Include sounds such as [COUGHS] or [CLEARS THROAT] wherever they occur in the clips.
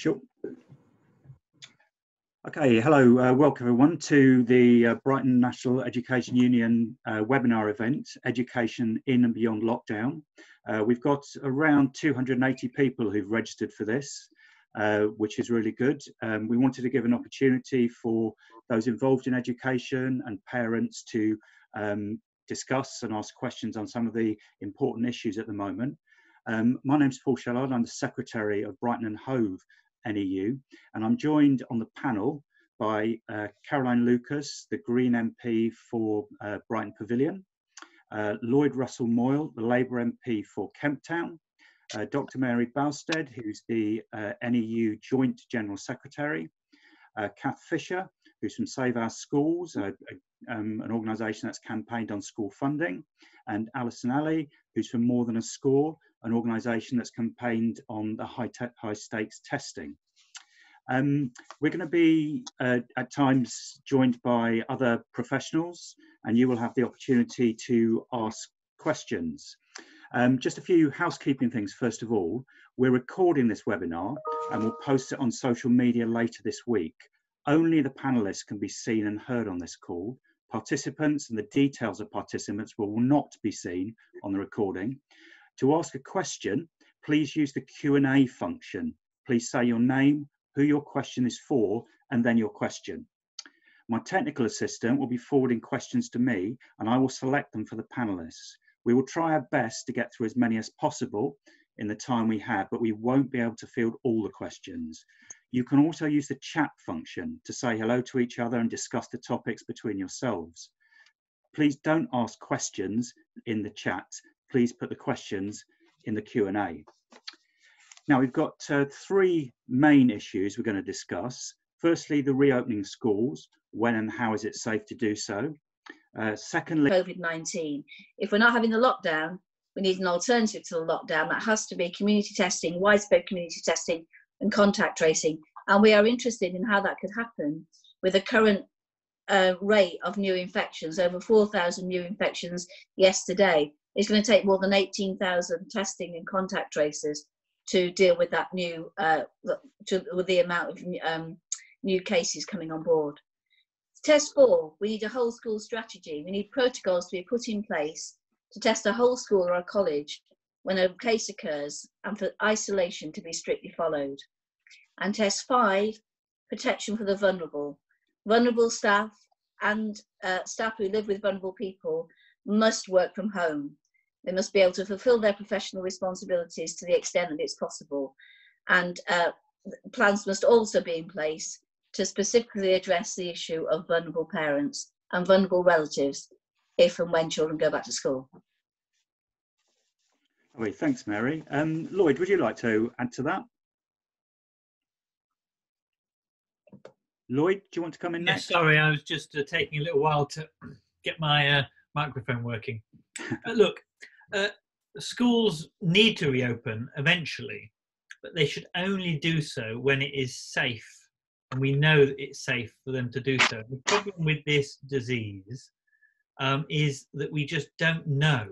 Sure. Okay, hello, uh, welcome everyone to the uh, Brighton National Education Union uh, webinar event, Education in and Beyond Lockdown. Uh, we've got around 280 people who've registered for this, uh, which is really good. Um, we wanted to give an opportunity for those involved in education and parents to um, discuss and ask questions on some of the important issues at the moment. Um, my name's Paul Shellard, I'm the Secretary of Brighton and Hove NEU, and I'm joined on the panel by uh, Caroline Lucas, the Green MP for uh, Brighton Pavilion, uh, Lloyd Russell Moyle, the Labour MP for Kemptown, uh, Dr. Mary Bousted, who's the uh, NEU Joint General Secretary, uh, Cath Fisher, who's from Save Our Schools, um, an organisation that's campaigned on school funding, and Alison Ali, who's from More Than a Score, an organisation that's campaigned on the high, high stakes testing. Um, we're going to be uh, at times joined by other professionals and you will have the opportunity to ask questions. Um, just a few housekeeping things first of all. We're recording this webinar and we'll post it on social media later this week. Only the panelists can be seen and heard on this call. Participants and the details of participants will not be seen on the recording. To ask a question, please use the Q&A function. Please say your name, who your question is for, and then your question. My technical assistant will be forwarding questions to me and I will select them for the panelists. We will try our best to get through as many as possible in the time we have, but we won't be able to field all the questions. You can also use the chat function to say hello to each other and discuss the topics between yourselves. Please don't ask questions in the chat please put the questions in the Q&A. Now we've got uh, three main issues we're going to discuss. Firstly, the reopening schools, when and how is it safe to do so? Uh, secondly, COVID-19. If we're not having the lockdown, we need an alternative to the lockdown. That has to be community testing, widespread community testing and contact tracing. And we are interested in how that could happen with the current uh, rate of new infections, over 4,000 new infections yesterday. It's going to take more than 18,000 testing and contact tracers to deal with that new, uh, to, with the amount of um, new cases coming on board. Test four, we need a whole school strategy. We need protocols to be put in place to test a whole school or a college when a case occurs and for isolation to be strictly followed. And test five, protection for the vulnerable. Vulnerable staff and uh, staff who live with vulnerable people must work from home. They must be able to fulfill their professional responsibilities to the extent that it's possible. And uh, plans must also be in place to specifically address the issue of vulnerable parents and vulnerable relatives if and when children go back to school. Okay, thanks, Mary. Um, Lloyd, would you like to add to that? Lloyd, do you want to come in next? sorry, I was just uh, taking a little while to get my uh, microphone working. [LAUGHS] Uh, look, uh, schools need to reopen eventually, but they should only do so when it is safe, and we know that it's safe for them to do so. The problem with this disease um, is that we just don't know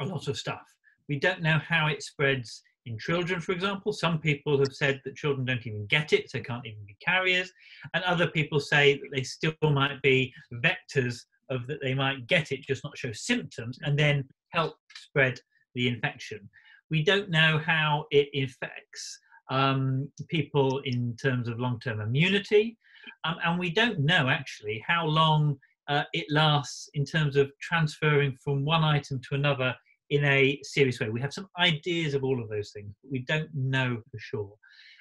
a lot of stuff. We don't know how it spreads in children, for example. Some people have said that children don't even get it, so can't even be carriers. And other people say that they still might be vectors of that they might get it, just not show symptoms, and then help spread the infection. We don't know how it infects um, people in terms of long term immunity, um, and we don't know actually how long uh, it lasts in terms of transferring from one item to another in a serious way. We have some ideas of all of those things, but we don't know for sure.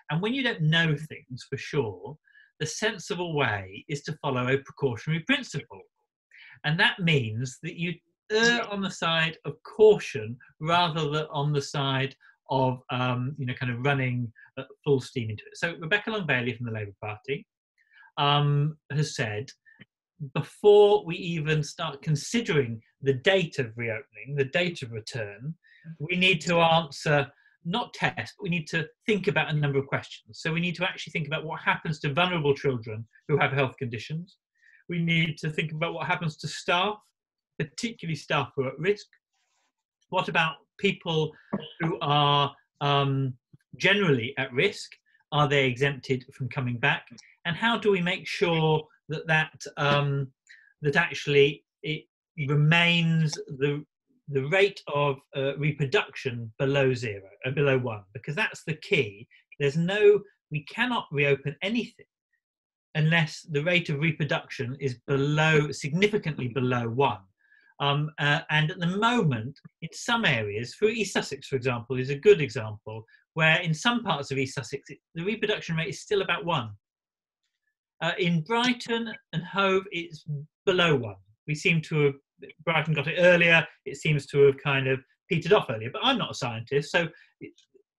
And when you don't know things for sure, the sensible way is to follow a precautionary principle. And that means that you err on the side of caution rather than on the side of, um, you know, kind of running full steam into it. So Rebecca Long Bailey from the Labour Party um, has said, before we even start considering the date of reopening, the date of return, we need to answer not test, but we need to think about a number of questions. So we need to actually think about what happens to vulnerable children who have health conditions we need to think about what happens to staff, particularly staff who are at risk. What about people who are um, generally at risk are they exempted from coming back? And how do we make sure that that um, that actually it remains the the rate of uh, reproduction below zero, uh, below one, because that's the key. There's no, we cannot reopen anything unless the rate of reproduction is below, significantly below one. Um, uh, and at the moment, in some areas, for East Sussex, for example, is a good example, where in some parts of East Sussex, it, the reproduction rate is still about one. Uh, in Brighton and Hove, it's below one. We seem to have, Brighton got it earlier, it seems to have kind of petered off earlier, but I'm not a scientist, so,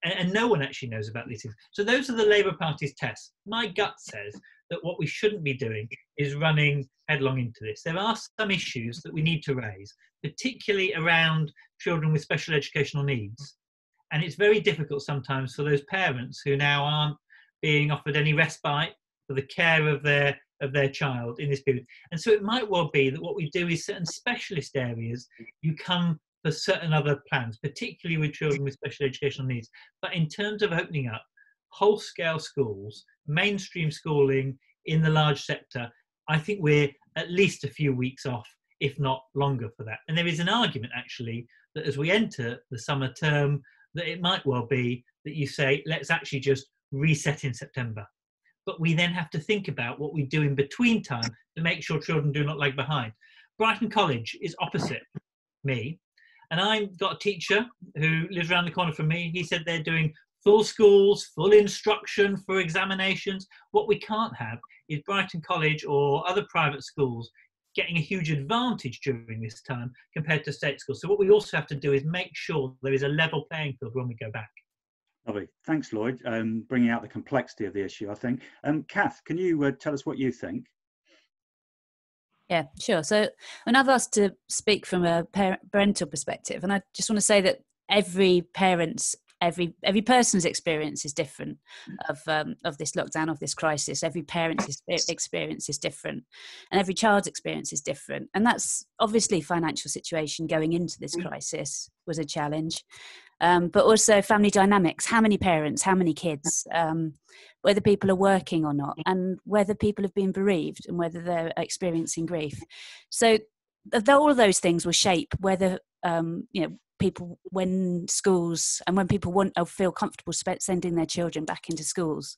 and, no one actually knows about these things. So those are the Labour Party's tests. My gut says that what we shouldn't be doing is running headlong into this. There are some issues that we need to raise, particularly around children with special educational needs. And it's very difficult sometimes for those parents who now aren't being offered any respite for the care of their of their child in this period. And so it might well be that what we do is certain specialist areas you come for certain other plans, particularly with children with special educational needs. But in terms of opening up whole scale schools, mainstream schooling in the large sector, I think we're at least a few weeks off, if not longer for that. And there is an argument actually that as we enter the summer term, that it might well be that you say, let's actually just reset in September. But we then have to think about what we do in between time to make sure children do not lag behind. Brighton College is opposite me. And I've got a teacher who lives around the corner from me. He said they're doing full schools, full instruction for examinations. What we can't have is Brighton College or other private schools getting a huge advantage during this time compared to state schools. So what we also have to do is make sure there is a level playing field when we go back. Lovely. Thanks, Lloyd. Um, bringing out the complexity of the issue, I think. Um, Cath, can you uh, tell us what you think? Yeah, sure. So, and I've asked to speak from a parental perspective, and I just want to say that every parent's every every person's experience is different of um, of this lockdown of this crisis every parent's experience is different and every child's experience is different and that's obviously financial situation going into this mm. crisis was a challenge um, but also family dynamics. How many parents how many kids um, whether people are working or not and whether people have been bereaved and whether they're experiencing grief. So all of those things will shape whether um, you know people when schools and when people want or feel comfortable sending their children back into schools.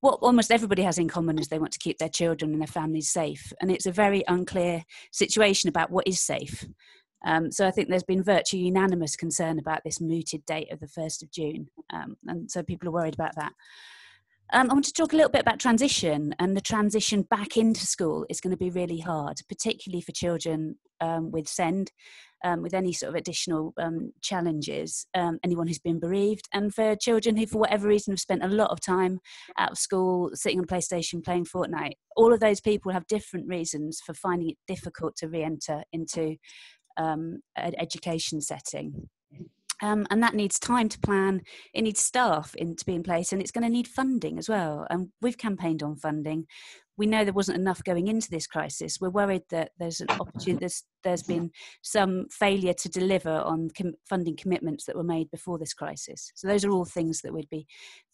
What almost everybody has in common is they want to keep their children and their families safe and it's a very unclear situation about what is safe um, so I think there's been virtually unanimous concern about this mooted date of the 1st of June. Um, and so people are worried about that. Um, I want to talk a little bit about transition, and the transition back into school is going to be really hard, particularly for children um, with SEND, um, with any sort of additional um, challenges, anyone who's been bereaved, and for children who, for whatever reason, have spent a lot of time out of school, sitting on PlayStation, playing Fortnite. All of those people have different reasons for finding it difficult to re enter into um, an education setting. Um, and that needs time to plan. It needs staff in, to be in place, and it's going to need funding as well. And we've campaigned on funding. We know there wasn't enough going into this crisis. We're worried that there's an opportunity. There's, there's been some failure to deliver on com- funding commitments that were made before this crisis. So those are all things that we'd be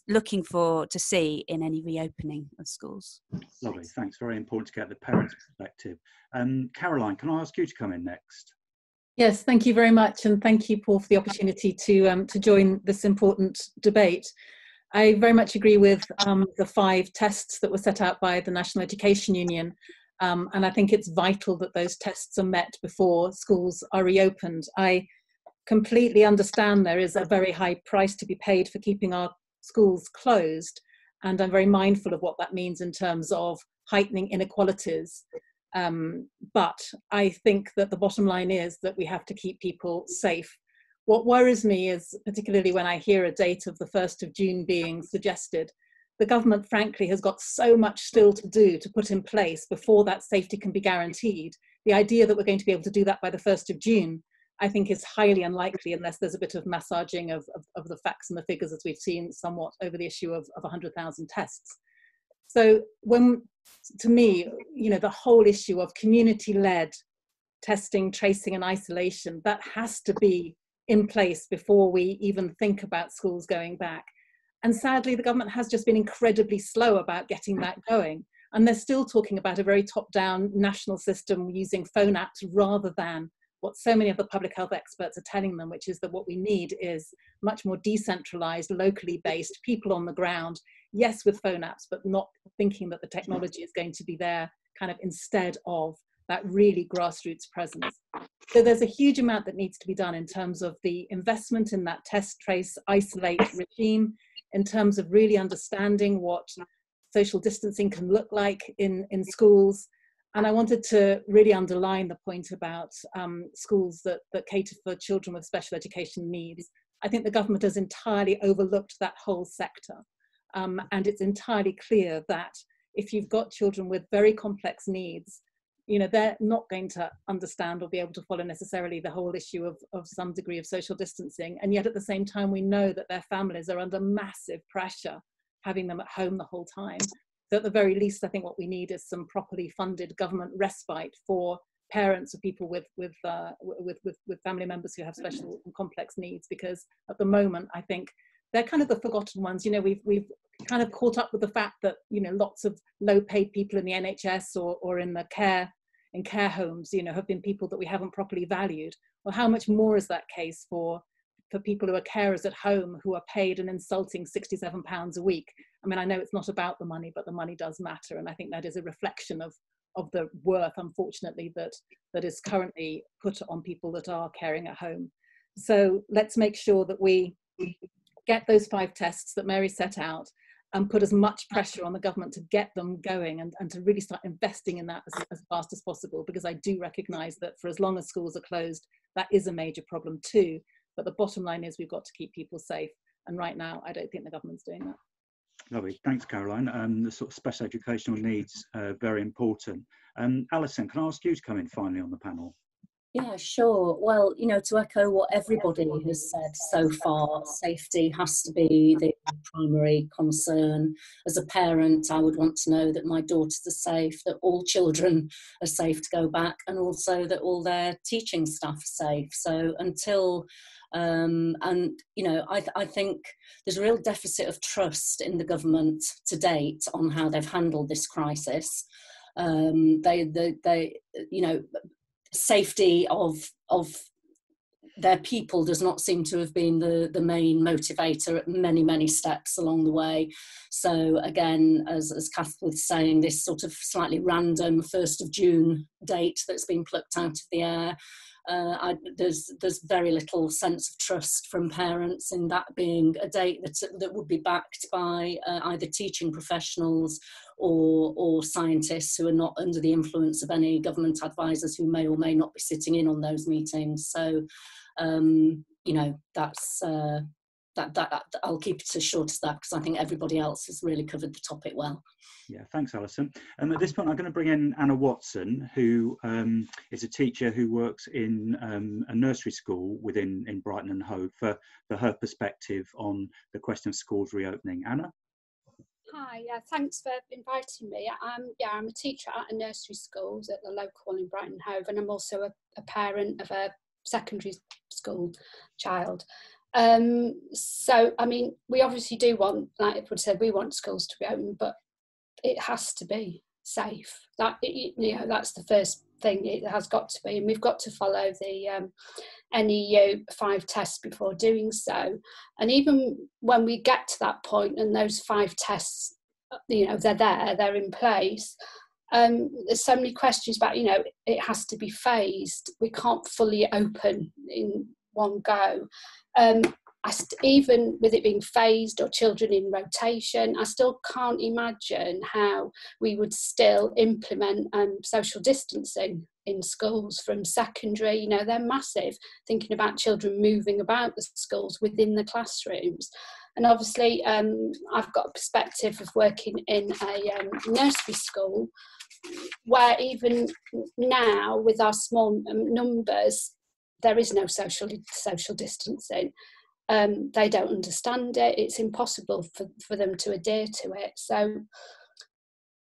looking for to see in any reopening of schools. Lovely, thanks. Very important to get the parents' perspective. Um, Caroline, can I ask you to come in next? Yes, thank you very much, and thank you, Paul, for the opportunity to um, to join this important debate. I very much agree with um, the five tests that were set out by the National Education Union, um, and I think it's vital that those tests are met before schools are reopened. I completely understand there is a very high price to be paid for keeping our schools closed, and I'm very mindful of what that means in terms of heightening inequalities um, but I think that the bottom line is that we have to keep people safe. What worries me is, particularly when I hear a date of the 1st of June being suggested, the government, frankly, has got so much still to do to put in place before that safety can be guaranteed. The idea that we're going to be able to do that by the 1st of June, I think, is highly unlikely unless there's a bit of massaging of, of, of the facts and the figures, as we've seen somewhat over the issue of, of 100,000 tests. So when to me, you know, the whole issue of community-led testing, tracing, and isolation that has to be in place before we even think about schools going back. And sadly, the government has just been incredibly slow about getting that going. And they're still talking about a very top down national system using phone apps rather than what so many of the public health experts are telling them, which is that what we need is much more decentralized, locally based people on the ground. Yes, with phone apps, but not thinking that the technology is going to be there kind of instead of that really grassroots presence. So there's a huge amount that needs to be done in terms of the investment in that test, trace, isolate regime, in terms of really understanding what social distancing can look like in, in schools. And I wanted to really underline the point about um, schools that, that cater for children with special education needs. I think the government has entirely overlooked that whole sector. Um, and it's entirely clear that if you've got children with very complex needs, you know they're not going to understand or be able to follow necessarily the whole issue of, of some degree of social distancing. And yet at the same time we know that their families are under massive pressure having them at home the whole time. So at the very least i think what we need is some properly funded government respite for parents of people with with, uh, with with with family members who have special and complex needs because at the moment i think they're kind of the forgotten ones you know we've we've kind of caught up with the fact that you know lots of low paid people in the nhs or, or in the care in care homes, you know, have been people that we haven't properly valued. Well, how much more is that case for for people who are carers at home who are paid an insulting 67 pounds a week? I mean, I know it's not about the money, but the money does matter, and I think that is a reflection of of the worth, unfortunately, that that is currently put on people that are caring at home. So let's make sure that we get those five tests that Mary set out and put as much pressure on the government to get them going and, and to really start investing in that as, as fast as possible because I do recognise that for as long as schools are closed, that is a major problem too. But the bottom line is we've got to keep people safe. And right now, I don't think the government's doing that. Lovely, thanks, Caroline. Um, the sort of special educational needs are very important. Um, Alison, can I ask you to come in finally on the panel? Yeah, sure. Well, you know, to echo what everybody has said so far, safety has to be the primary concern. As a parent, I would want to know that my daughters are safe, that all children are safe to go back, and also that all their teaching staff are safe. So until um, and you know, I, I think there's a real deficit of trust in the government to date on how they've handled this crisis. Um, they, they, they, you know, safety of of their people does not seem to have been the, the main motivator at many, many steps along the way. So again, as, as Cath was saying, this sort of slightly random 1st of June date that's been plucked out of the air, uh, I, there's, there's very little sense of trust from parents in that being a date that, that would be backed by uh, either teaching professionals or, or scientists who are not under the influence of any government advisors who may or may not be sitting in on those meetings. So, um, you know, that's uh, that, that, that I'll keep it as short as that because I think everybody else has really covered the topic well. Yeah, thanks, Alison. Um, at this point, I'm going to bring in Anna Watson, who um, is a teacher who works in um, a nursery school within in Brighton and Hove for, for her perspective on the question of schools reopening. Anna? Hi, yeah, thanks for inviting me. I'm, yeah, I'm a teacher at a nursery school at the local in Brighton Hove, and I'm also a, a parent of a secondary school child. Um, so, I mean, we obviously do want, like everyone said, we want schools to be open, but it has to be safe. That you know, that's the first thing. It has got to be, and we've got to follow the um, NEU five tests before doing so. And even when we get to that point and those five tests, you know, they're there, they're in place. Um, there's so many questions about, you know, it has to be phased. We can't fully open in one go. Um, I st- even with it being phased or children in rotation, I still can't imagine how we would still implement um, social distancing in schools from secondary. You know, they're massive, thinking about children moving about the schools within the classrooms. And obviously, um, I've got a perspective of working in a um, nursery school where even now, with our small um, numbers, there is no social social distancing um, they don't understand it. It's impossible for, for them to adhere to it. So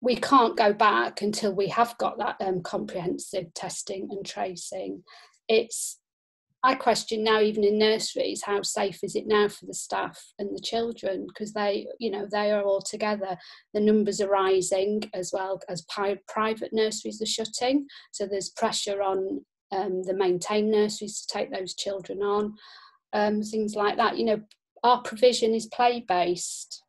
we can't go back until we have got that um, comprehensive testing and tracing. It's I question now, even in nurseries, how safe is it now for the staff and the children because they, you know, they are all together. The numbers are rising as well as private nurseries are shutting, so there's pressure on um, the maintained nurseries to take those children on, um, things like that. You know, our provision is play based.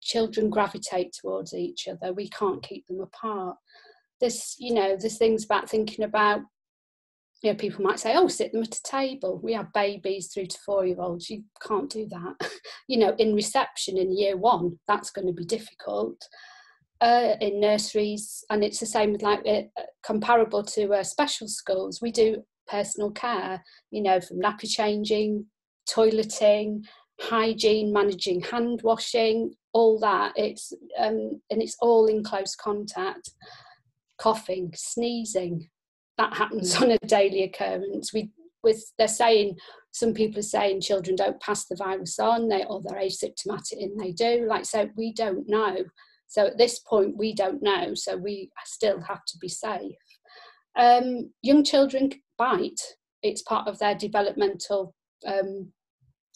Children gravitate towards each other. We can't keep them apart. There's, you know, there's things about thinking about you know, people might say, oh, sit them at a table. We have babies through to four year olds. You can't do that. [LAUGHS] you know, in reception in year one, that's going to be difficult. Uh, in nurseries, and it's the same with like uh, comparable to uh, special schools. We do personal care, you know, from nappy changing, toileting, hygiene, managing hand washing, all that. It's um, and it's all in close contact. Coughing, sneezing, that happens on a daily occurrence. We with they're saying some people are saying children don't pass the virus on, they or they're asymptomatic and they do. Like so, we don't know. So at this point, we don't know. So we still have to be safe. Um, young children bite. It's part of their developmental um,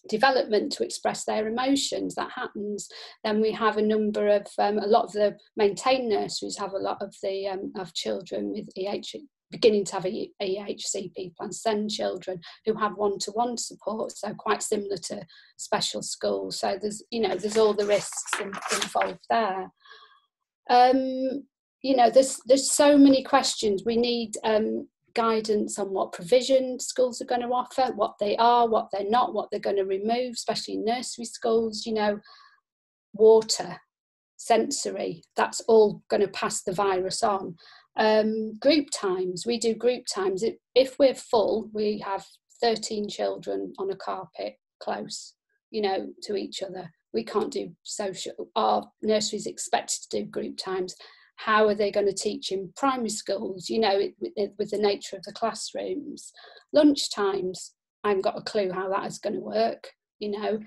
development to express their emotions. That happens. Then we have a number of um, a lot of the maintained nurseries have a lot of the um, of children with EH beginning to have a EHCP plan, send children who have one-to-one support, so quite similar to special schools. So there's, you know, there's all the risks in, involved there. Um, you know, there's there's so many questions. We need um, guidance on what provision schools are going to offer, what they are, what they're not, what they're going to remove, especially nursery schools. You know, water, sensory, that's all going to pass the virus on. Um, group times, we do group times. If we're full, we have 13 children on a carpet close, you know, to each other. We can't do social, our nurseries expected to do group times. How are they going to teach in primary schools, you know, with, with the nature of the classrooms? Lunch times, I haven't got a clue how that is going to work, you know.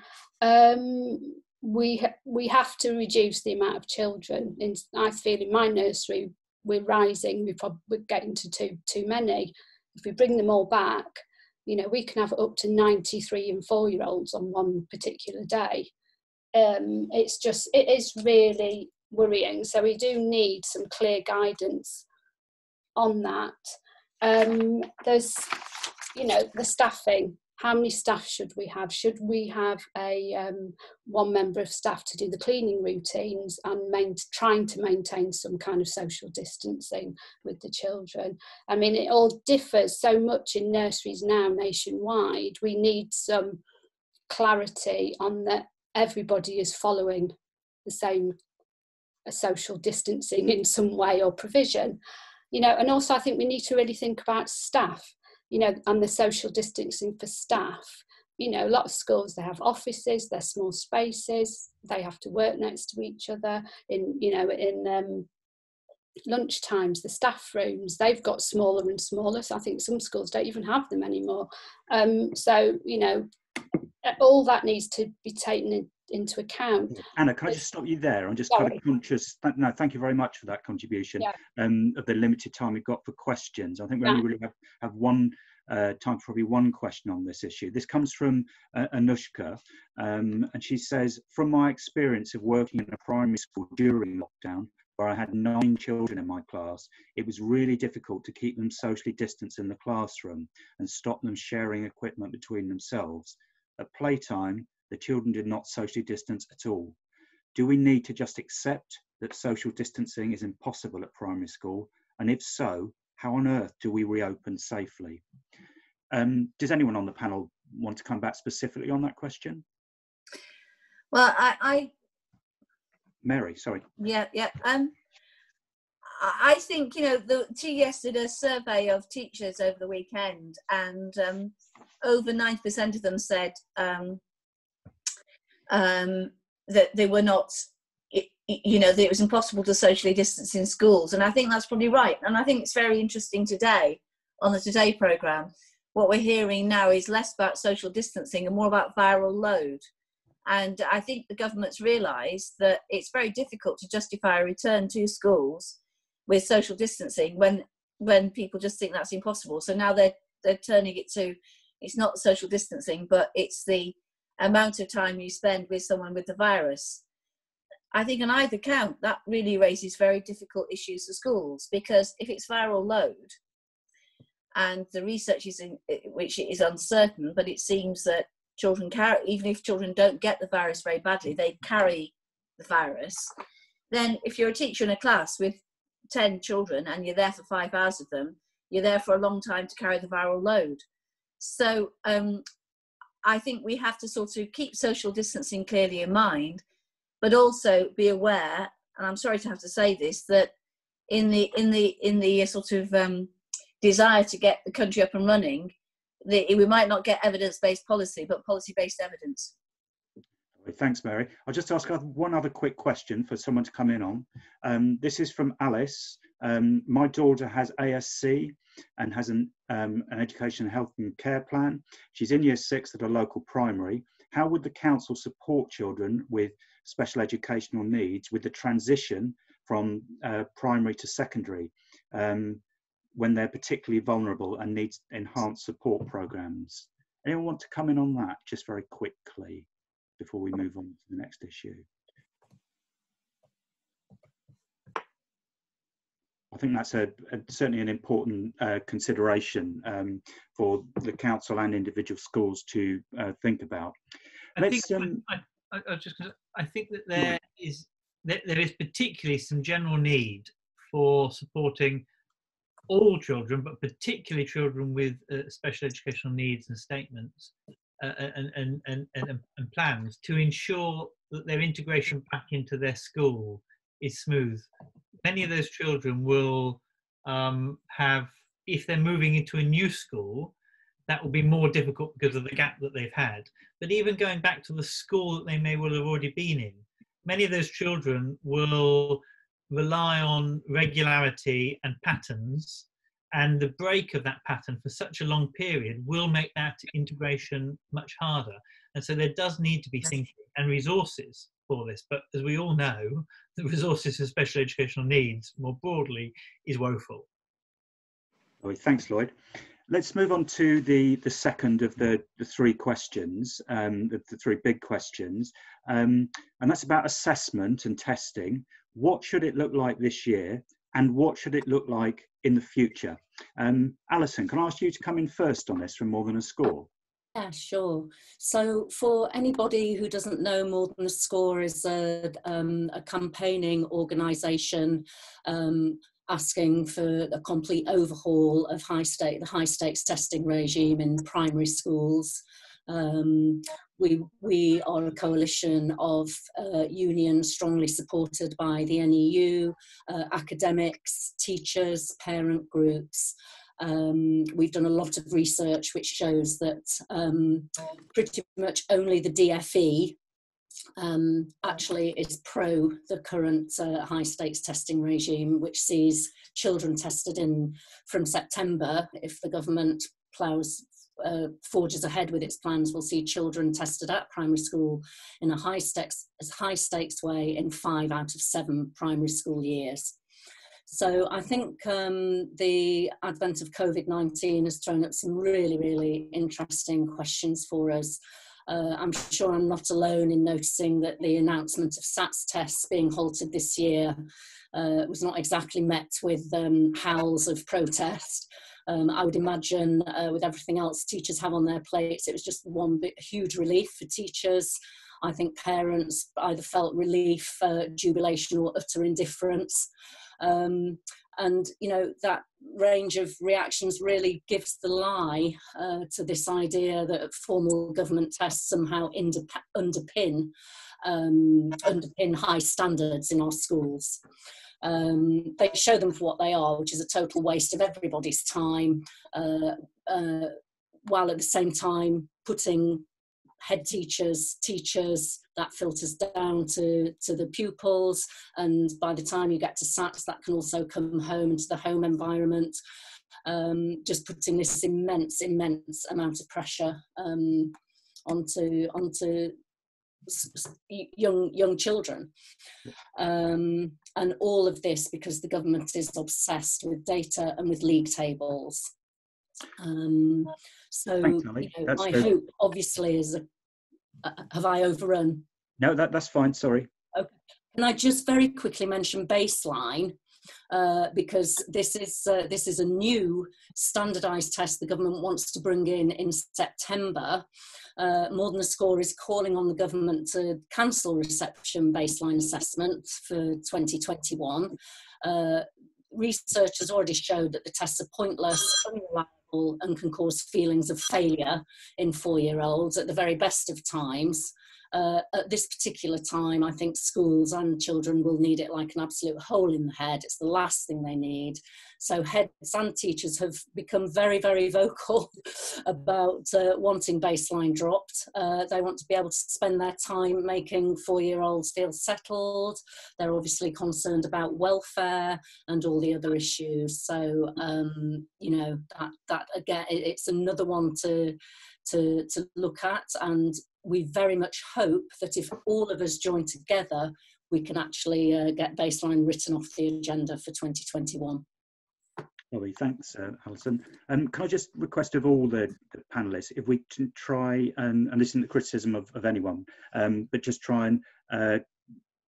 Um, we we have to reduce the amount of children. In, I feel in my nursery we're rising, we're, probably, we're getting to too, too many. If we bring them all back, you know, we can have up to 93 and four year olds on one particular day. Um, it's just, it is really worrying. So we do need some clear guidance on that. Um, there's, you know, the staffing how many staff should we have? Should we have a um, one member of staff to do the cleaning routines and main, trying to maintain some kind of social distancing with the children? I mean, it all differs so much in nurseries now nationwide. We need some clarity on that everybody is following the same uh, social distancing in some way or provision. You know, and also I think we need to really think about staff you know, and the social distancing for staff. You know, a lot of schools they have offices, they're small spaces, they have to work next to each other. In you know, in um, lunch times, the staff rooms they've got smaller and smaller. So I think some schools don't even have them anymore. Um, so you know, all that needs to be taken into account. Anna, can I just stop you there? I'm just kind of conscious. no, thank you very much for that contribution. Yeah. Um, of the limited time we've got for questions, I think we yeah. only really have have one uh, time for probably one question on this issue. This comes from uh, Anushka, um, and she says, "From my experience of working in a primary school during lockdown." Where I had nine children in my class, it was really difficult to keep them socially distanced in the classroom and stop them sharing equipment between themselves. At playtime, the children did not socially distance at all. Do we need to just accept that social distancing is impossible at primary school? And if so, how on earth do we reopen safely? Um, does anyone on the panel want to come back specifically on that question? Well, I, I Mary, sorry. Yeah, yeah. Um, I think you know the TES did a survey of teachers over the weekend, and um, over ninety percent of them said um, um, that they were not you know that it was impossible to socially distance in schools. And i think that's probably right. And i think it's very interesting today on the today program what we're hearing now is less about social distancing and more about viral load. And i think the government's realized that it's very difficult to justify a return to schools with social distancing when when people just think that's impossible. So now they're they're turning it to it's not social distancing, but it's the amount of time you spend with someone with the virus. I think on either count, that really raises very difficult issues for schools because if it's viral load, and the research is in, which is uncertain, but it seems that children carry, even if children don't get the virus very badly, they carry the virus. Then, if you're a teacher in a class with 10 children and you're there for five hours of them, you're there for a long time to carry the viral load. So, um, I think we have to sort of keep social distancing clearly in mind, but also be aware, and I'm sorry to have to say this, that in the in the in the sort of um, desire to get the country up and running, the, we might not get evidence-based policy, but policy-based evidence. Thanks, Mary. I'll just ask one other quick question for someone to come in on. Um, this is from Alice. Um, my daughter has ASC and has an, um, an education, health and care plan. She's in year six at a local primary. How would the council support children with special educational needs with the transition from uh, primary to secondary um, when they're particularly vulnerable and need enhanced support programs? Anyone want to come in on that just very quickly before we move on to the next issue? I think that's a, a certainly an important uh, consideration um, for the council and individual schools to uh, think about. I Let's, think, um, I, I, I, just, I think that there is there, there is particularly some general need for supporting all children, but particularly children with uh, special educational needs and statements and, and, and, and, plans to ensure that their integration back into their school is smooth many of those children will um, have, if they're moving into a new school, that will be more difficult because of the gap that they've had. But even going back to the school that they may well have already been in, many of those children will rely on regularity and patterns and the break of that pattern for such a long period will make that integration much harder and so there does need to be thinking and resources for this. But as we all know, [LAUGHS] the resources for special educational needs more broadly is woeful. thanks, Lloyd. Let's move on to the, the second of the, the three questions, um, the, the, three big questions, um, and that's about assessment and testing. What should it look like this year, and what should it look like in the future? Um, Alison, can I ask you to come in first on this from More Than a Score? Yeah, sure. So, for anybody who doesn't know, More Than a Score is a, um, a campaigning organisation um, asking for a complete overhaul of high the high stakes testing regime in primary schools. Um, we, we are a coalition of uh, unions strongly supported by the NEU, uh, academics, teachers, parent groups, um, we've done a lot of research which shows that um, pretty much only the DFE um, actually is pro the current uh, high stakes testing regime, which sees children tested in from September. If the government ploughs uh, forges ahead with its plans, we'll see children tested at primary school in a high stakes, high stakes way in five out of seven primary school years. So I think um, the advent of COVID 19 has thrown up some really, really interesting questions for us. Uh, I'm sure I'm not alone in noticing that the announcement of SATS tests being halted this year uh, was not exactly met with um, howls of protest. Um, I would imagine, uh, with everything else teachers have on their plates, it was just one big, huge relief for teachers. I think parents either felt relief, uh, jubilation, or utter indifference. Um, and you know that range of reactions really gives the lie uh, to this idea that formal government tests somehow underpin um, underpin high standards in our schools. Um, they show them for what they are, which is a total waste of everybody's time, uh, uh, while at the same time putting head teachers, teachers, that filters down to, to the pupils. And by the time you get to SATs, that can also come home into the home environment. Um, just putting this immense, immense amount of pressure um, onto, onto young young children um, and all of this because the government is obsessed with data and with league tables Um, so, Thanks, you know, my good. hope obviously is a, uh, have I overrun? No, that, that's fine. Sorry. Okay. Can I just very quickly mention baseline? Uh, because this is uh, this is a new standardised test the government wants to bring in in September. Uh, More Than a Score is calling on the government to cancel reception baseline assessment for 2021. Uh, research has already showed that the tests are pointless, unreliable, and can cause feelings of failure in four-year-olds at the very best of times uh, at this particular time, I think schools and children will need it like an absolute hole in the head. It's the last thing they need. So heads and teachers have become very, very vocal [LAUGHS] about uh, wanting baseline dropped. Uh, they want to be able to spend their time making four-year-olds feel settled. They're obviously concerned about welfare and all the other issues. So um, you know that that again, it's another one to to, to look at and we very much hope that if all of us join together, we can actually uh, get baseline written off the agenda for 2021. Lovely, thanks, uh, Alison. Um, can I just request of all the, the panelists, if we can try and, and isn't a criticism of, of anyone, um, but just try and uh,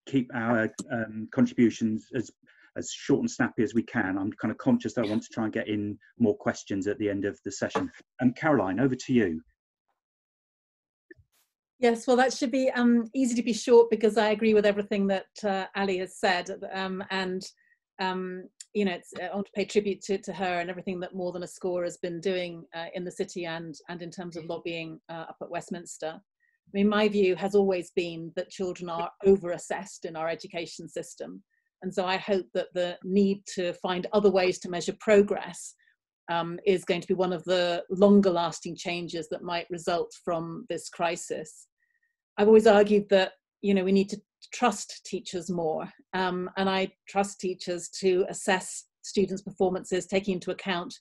keep our um, contributions as as short and snappy as we can. I'm kind of conscious that I want to try and get in more questions at the end of the session. And Caroline, over to you. Yes, well, that should be um, easy to be short because I agree with everything that uh, Ali has said, um, and um, you know, it's, I want to pay tribute to, to her and everything that More Than a Score has been doing uh, in the city and and in terms of lobbying uh, up at Westminster. I mean, my view has always been that children are over-assessed in our education system, and so I hope that the need to find other ways to measure progress um, is going to be one of the longer lasting changes that might result from this crisis. I've always argued that you know we need to trust teachers more, um, and I trust teachers to assess students' performances, taking into account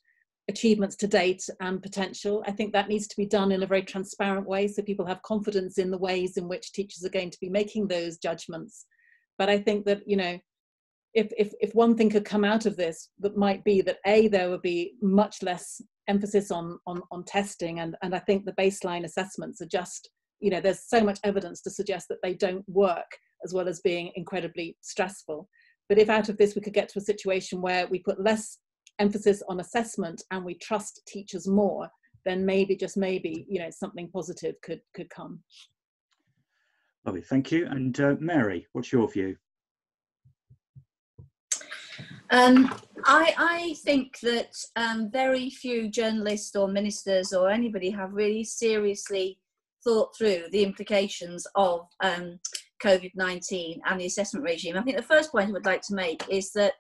achievements to date and potential. I think that needs to be done in a very transparent way, so people have confidence in the ways in which teachers are going to be making those judgments. But I think that you know if, if, if one thing could come out of this, that might be that A, there would be much less emphasis on, on, on testing. And, and I think the baseline assessments are just, you know, there's so much evidence to suggest that they don't work as well as being incredibly stressful. But if out of this we could get to a situation where we put less emphasis on assessment and we trust teachers more, then maybe, just maybe, you know, something positive could, could come. Lovely, thank you. And uh, Mary, what's your view? Um, I, I think that um, very few journalists or ministers or anybody have really seriously thought through the implications of um, COVID 19 and the assessment regime. I think the first point I would like to make is that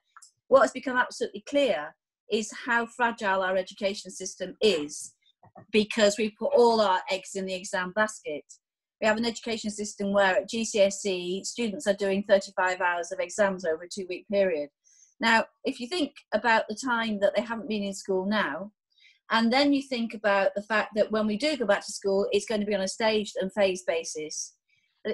what has become absolutely clear is how fragile our education system is because we put all our eggs in the exam basket. We have an education system where at GCSE students are doing 35 hours of exams over a two week period. Now, if you think about the time that they haven't been in school now, and then you think about the fact that when we do go back to school, it's going to be on a staged and phased basis.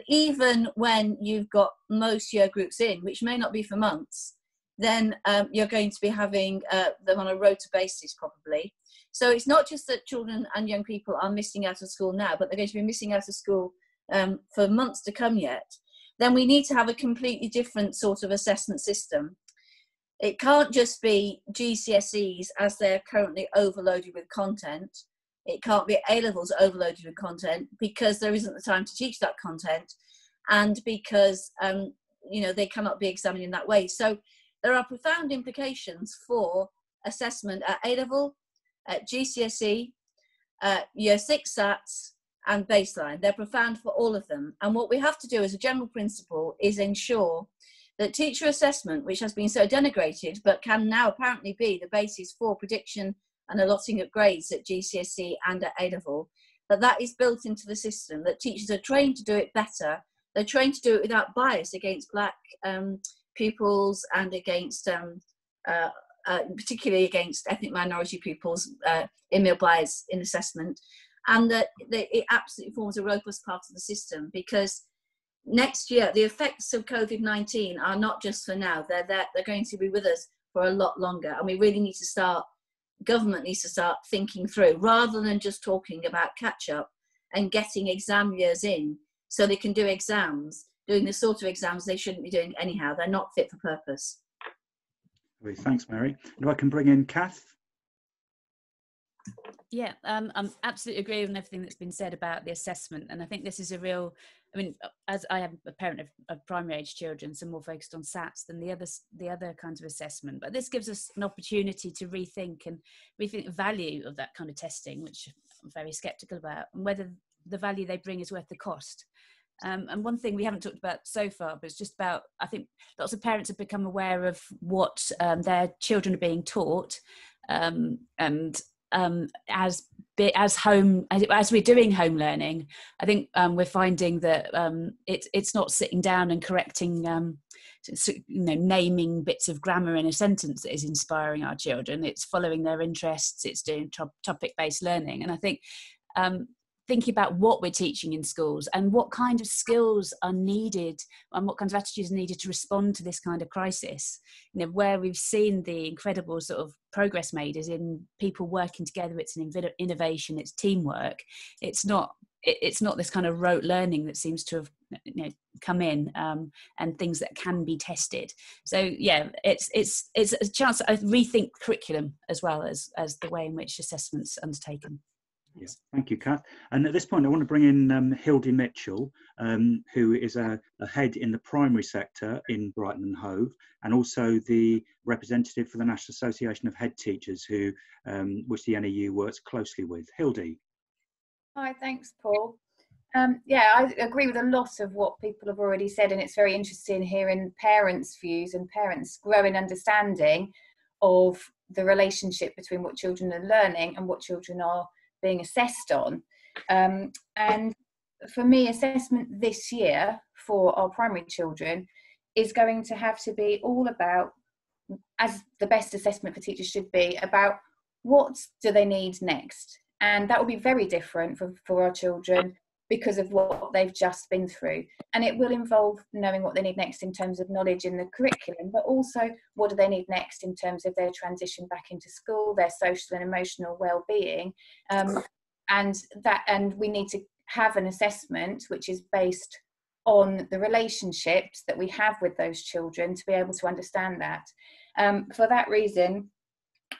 Even when you've got most year groups in, which may not be for months, then um, you're going to be having uh, them on a rota basis probably. So it's not just that children and young people are missing out of school now, but they're going to be missing out of school um, for months to come yet. Then we need to have a completely different sort of assessment system it can't just be GCSEs as they're currently overloaded with content. It can't be A levels overloaded with content because there isn't the time to teach that content, and because um, you know they cannot be examined in that way. So there are profound implications for assessment at A level, at GCSE, uh, Year Six SATs, and baseline. They're profound for all of them. And what we have to do as a general principle is ensure that teacher assessment, which has been so denigrated but can now apparently be the basis for prediction and allotting of grades at GCSE and at A level, that that is built into the system, that teachers are trained to do it better, they're trained to do it without bias against black um, pupils and against, um, uh, uh, particularly against ethnic minority pupils, uh, Emil bias in assessment, and that it absolutely forms a robust part of the system because next year, the effects of COVID 19 are not just for now, they're, they're, they're going to be with us for a lot longer. And we really need to start government needs to start thinking through rather than just talking about catch up and getting exam years in so they can do exams, doing the sort of exams they shouldn't be doing anyhow. They're not fit for purpose. Thanks, Mary. If I can bring in Cath. Yeah, um, I'm absolutely agree with everything that's been said about the assessment, and I think this is a real. I mean, as I am a parent of, of primary age children, so more focused on SATs than the other the other kinds of assessment. But this gives us an opportunity to rethink and rethink the value of that kind of testing, which I'm very sceptical about, and whether the value they bring is worth the cost. Um, and one thing we haven't talked about so far, but it's just about I think lots of parents have become aware of what um, their children are being taught, um, and um, as as home as, we're doing home learning, I think um, we're finding that um, it's it's not sitting down and correcting, um, you know, naming bits of grammar in a sentence that is inspiring our children. It's following their interests. It's doing top, topic based learning, and I think um, thinking about what we're teaching in schools and what kind of skills are needed and what kinds of attitudes are needed to respond to this kind of crisis. You know, where we've seen the incredible sort of progress made is in people working together. It's an innovation. It's teamwork. It's not. It's not this kind of rote learning that seems to have you know come in um, and things that can be tested. So yeah, it's it's it's a chance to rethink curriculum as well as as the way in which assessments undertaken. Yes, thank you, Cath. And at this point, I want to bring in um, Hildy Mitchell, um, who is a, a, head in the primary sector in Brighton and Hove, and also the representative for the National Association of Head Teachers, who um, which the NEU works closely with. Hildy. Hi, thanks, Paul. Um, yeah, I agree with a lot of what people have already said, and it's very interesting hearing parents' views and parents' growing understanding of the relationship between what children are learning and what children are being assessed on. Um, and for me, assessment this year for our primary children is going to have to be all about, as the best assessment for teachers should be, about what do they need next. And that will be very different for, for our children because of what they've just been through. And it will involve knowing what they need next in terms of knowledge in the curriculum, but also what do they need next in terms of their transition back into school, their social and emotional well-being. Um, and that and we need to have an assessment which is based on the relationships that we have with those children to be able to understand that. Um, for that reason,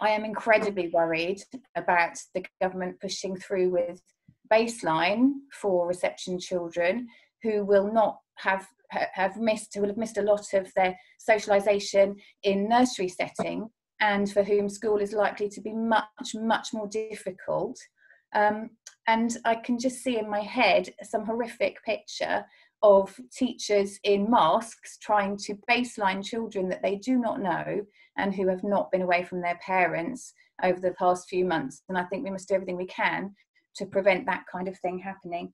I am incredibly worried about the government pushing through with baseline for reception children who will not have have missed who will have missed a lot of their socialization in nursery setting and for whom school is likely to be much much more difficult. Um, and i can just see in my head some horrific picture of teachers in masks trying to baseline children that they do not know and who have not been away from their parents over the past few months. And i think we must do everything we can to prevent that kind of thing happening.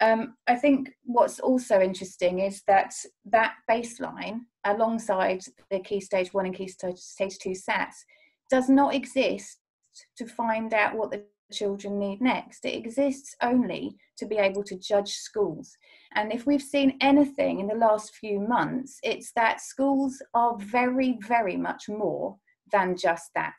Um, I think what's also interesting is that that baseline, alongside the key stage one and key stage, two SATs, does not exist to find out what the children need next. It exists only to be able to judge schools. And if we've seen anything in the last few months, it's that schools are very, very much more than just that.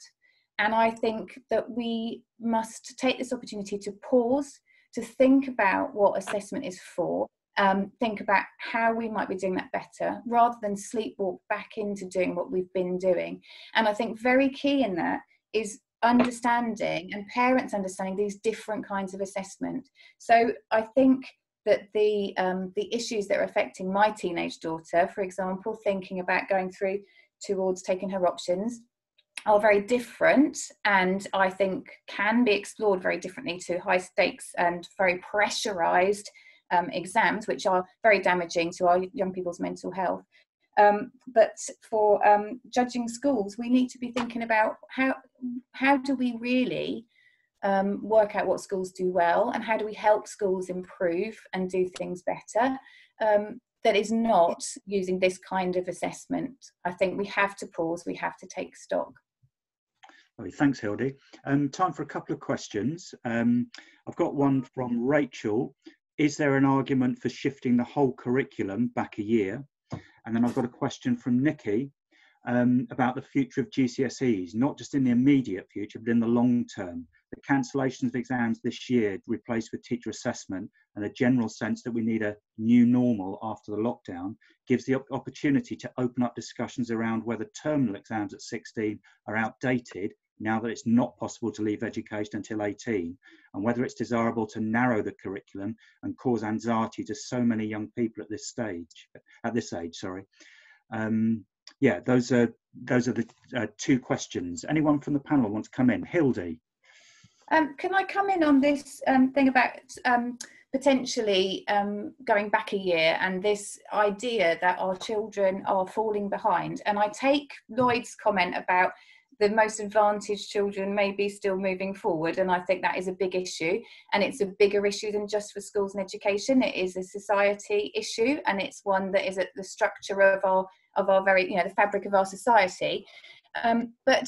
And I think that we must take this opportunity to pause, to think about what assessment is for, um, think about how we might be doing that better, rather than sleepwalk back into doing what we've been doing. And I think very key in that is understanding and parents understanding these different kinds of assessment. So I think that the um, the issues that are affecting my teenage daughter, for example, thinking about going through towards taking her options, are very different and I think can be explored very differently to high stakes and very pressurized um, exams, which are very damaging to our young people's mental health. Um, but for um, judging schools, we need to be thinking about how how do we really um, work out what schools do well, and how do we help schools improve and do things better. Um, that is not using this kind of assessment. I think we have to pause. We have to take stock. Thanks, Hildy. Um, time for a couple of questions. Um, I've got one from Rachel. Is there an argument for shifting the whole curriculum back a year? And then I've got a question from Nikki. um, about the future of GCSEs, not just in the immediate future, but in the long term. The cancellations of exams this year replaced with teacher assessment and a general sense that we need a new normal after the lockdown gives the opportunity to open up discussions around whether terminal exams at 16 are outdated now that it's not possible to leave education until 18 and whether it's desirable to narrow the curriculum and cause anxiety to so many young people at this stage at this age sorry um, yeah, those are those are the uh, two questions. Anyone from the panel wants to come in? Hildy. Um, can I come in on this um, thing about um, potentially um, going back a year and this idea that our children are falling behind? And I take Lloyd's comment about the most advantaged children may be still moving forward and i think that is a big issue. And it's a bigger issue than just for schools and education. It is a society issue and it's one that is at the structure of our of our very you know the fabric of our society. Um, but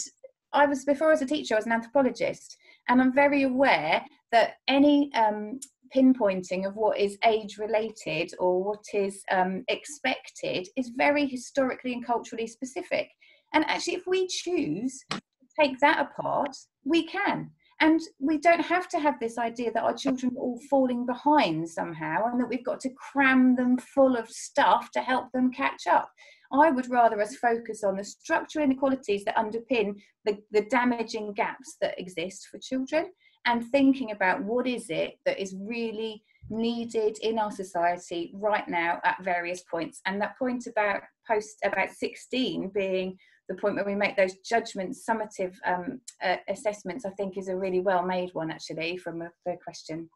i was before I was a teacher i was an anthropologist and i'm very aware that any um, pinpointing of what is age related or what is um, expected is very historically and culturally specific and actually, if we choose to take that apart, we can. And we don't have to have this idea that our children are all falling behind somehow and that we've got to cram them full of stuff to help them catch up. I would rather us focus on the structural inequalities that underpin the, the damaging gaps that exist for children and thinking about what is it that is really needed in our society right now at various points and that point about post about 16 being the point where we make those judgments, summative um, uh, assessments, I think is a really well made one actually from a, the question.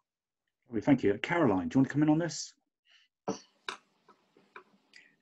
Thank you. Caroline, do you want to come in on this?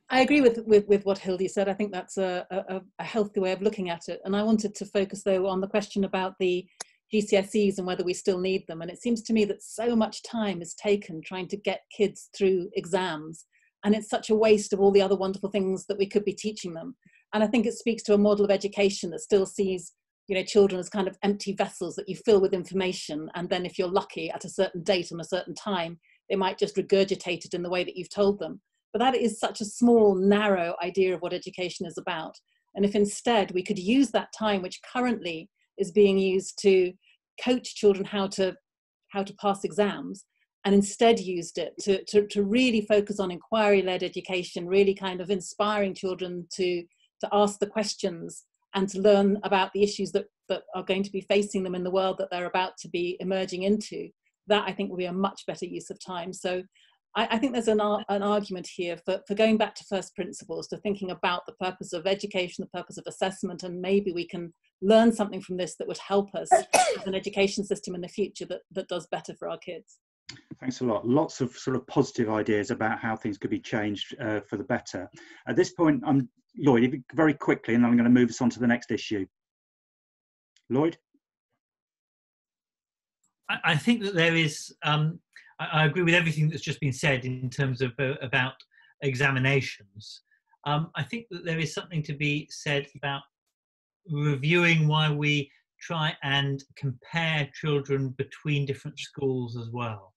I agree with, with, with what Hildy said. I think that's a, a, a, healthy way of looking at it. And I wanted to focus, though, on the question about the GCSEs and whether we still need them. And it seems to me that so much time is taken trying to get kids through exams. And it's such a waste of all the other wonderful things that we could be teaching them. And I think it speaks to a model of education that still sees you know children as kind of empty vessels that you fill with information. And then if you're lucky at a certain date on a certain time they might just regurgitate it in the way that you've told them. But that is such a small narrow idea of what education is about. And if instead we could use that time which currently is being used to coach children how to how to pass exams and instead used it to, to, to really focus on inquiry-led education really kind of inspiring children to to ask the questions and to learn about the issues that, that are going to be facing them in the world that they're about to be emerging into. That I think will be a much better use of time. So I, I think there's an, an argument here for, for going back to first principles, to thinking about the purpose of education, the purpose of assessment, and maybe we can learn something from this that would help us [COUGHS] as an education system in the future that, that does better for our kids. Thanks a lot. Lots of sort of positive ideas about how things could be changed uh, for the better. At this point, I'm Lloyd, very quickly, and I'm going to move us on to the next issue. Lloyd? I think that there is, um, I, agree with everything that's just been said in terms of uh, about examinations. Um, I think that there is something to be said about reviewing why we try and compare children between different schools as well.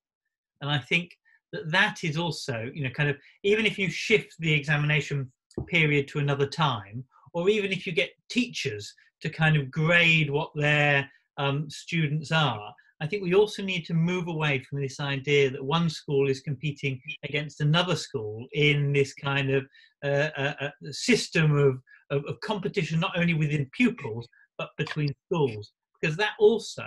And I think that that is also, you know, kind of, even if you shift the examination period to another time, or even if you get teachers to kind of grade what their um, students are, I think we also need to move away from this idea that one school is competing against another school in this kind of uh, uh, uh system of, of, of competition, not only within pupils, but between schools. Because that also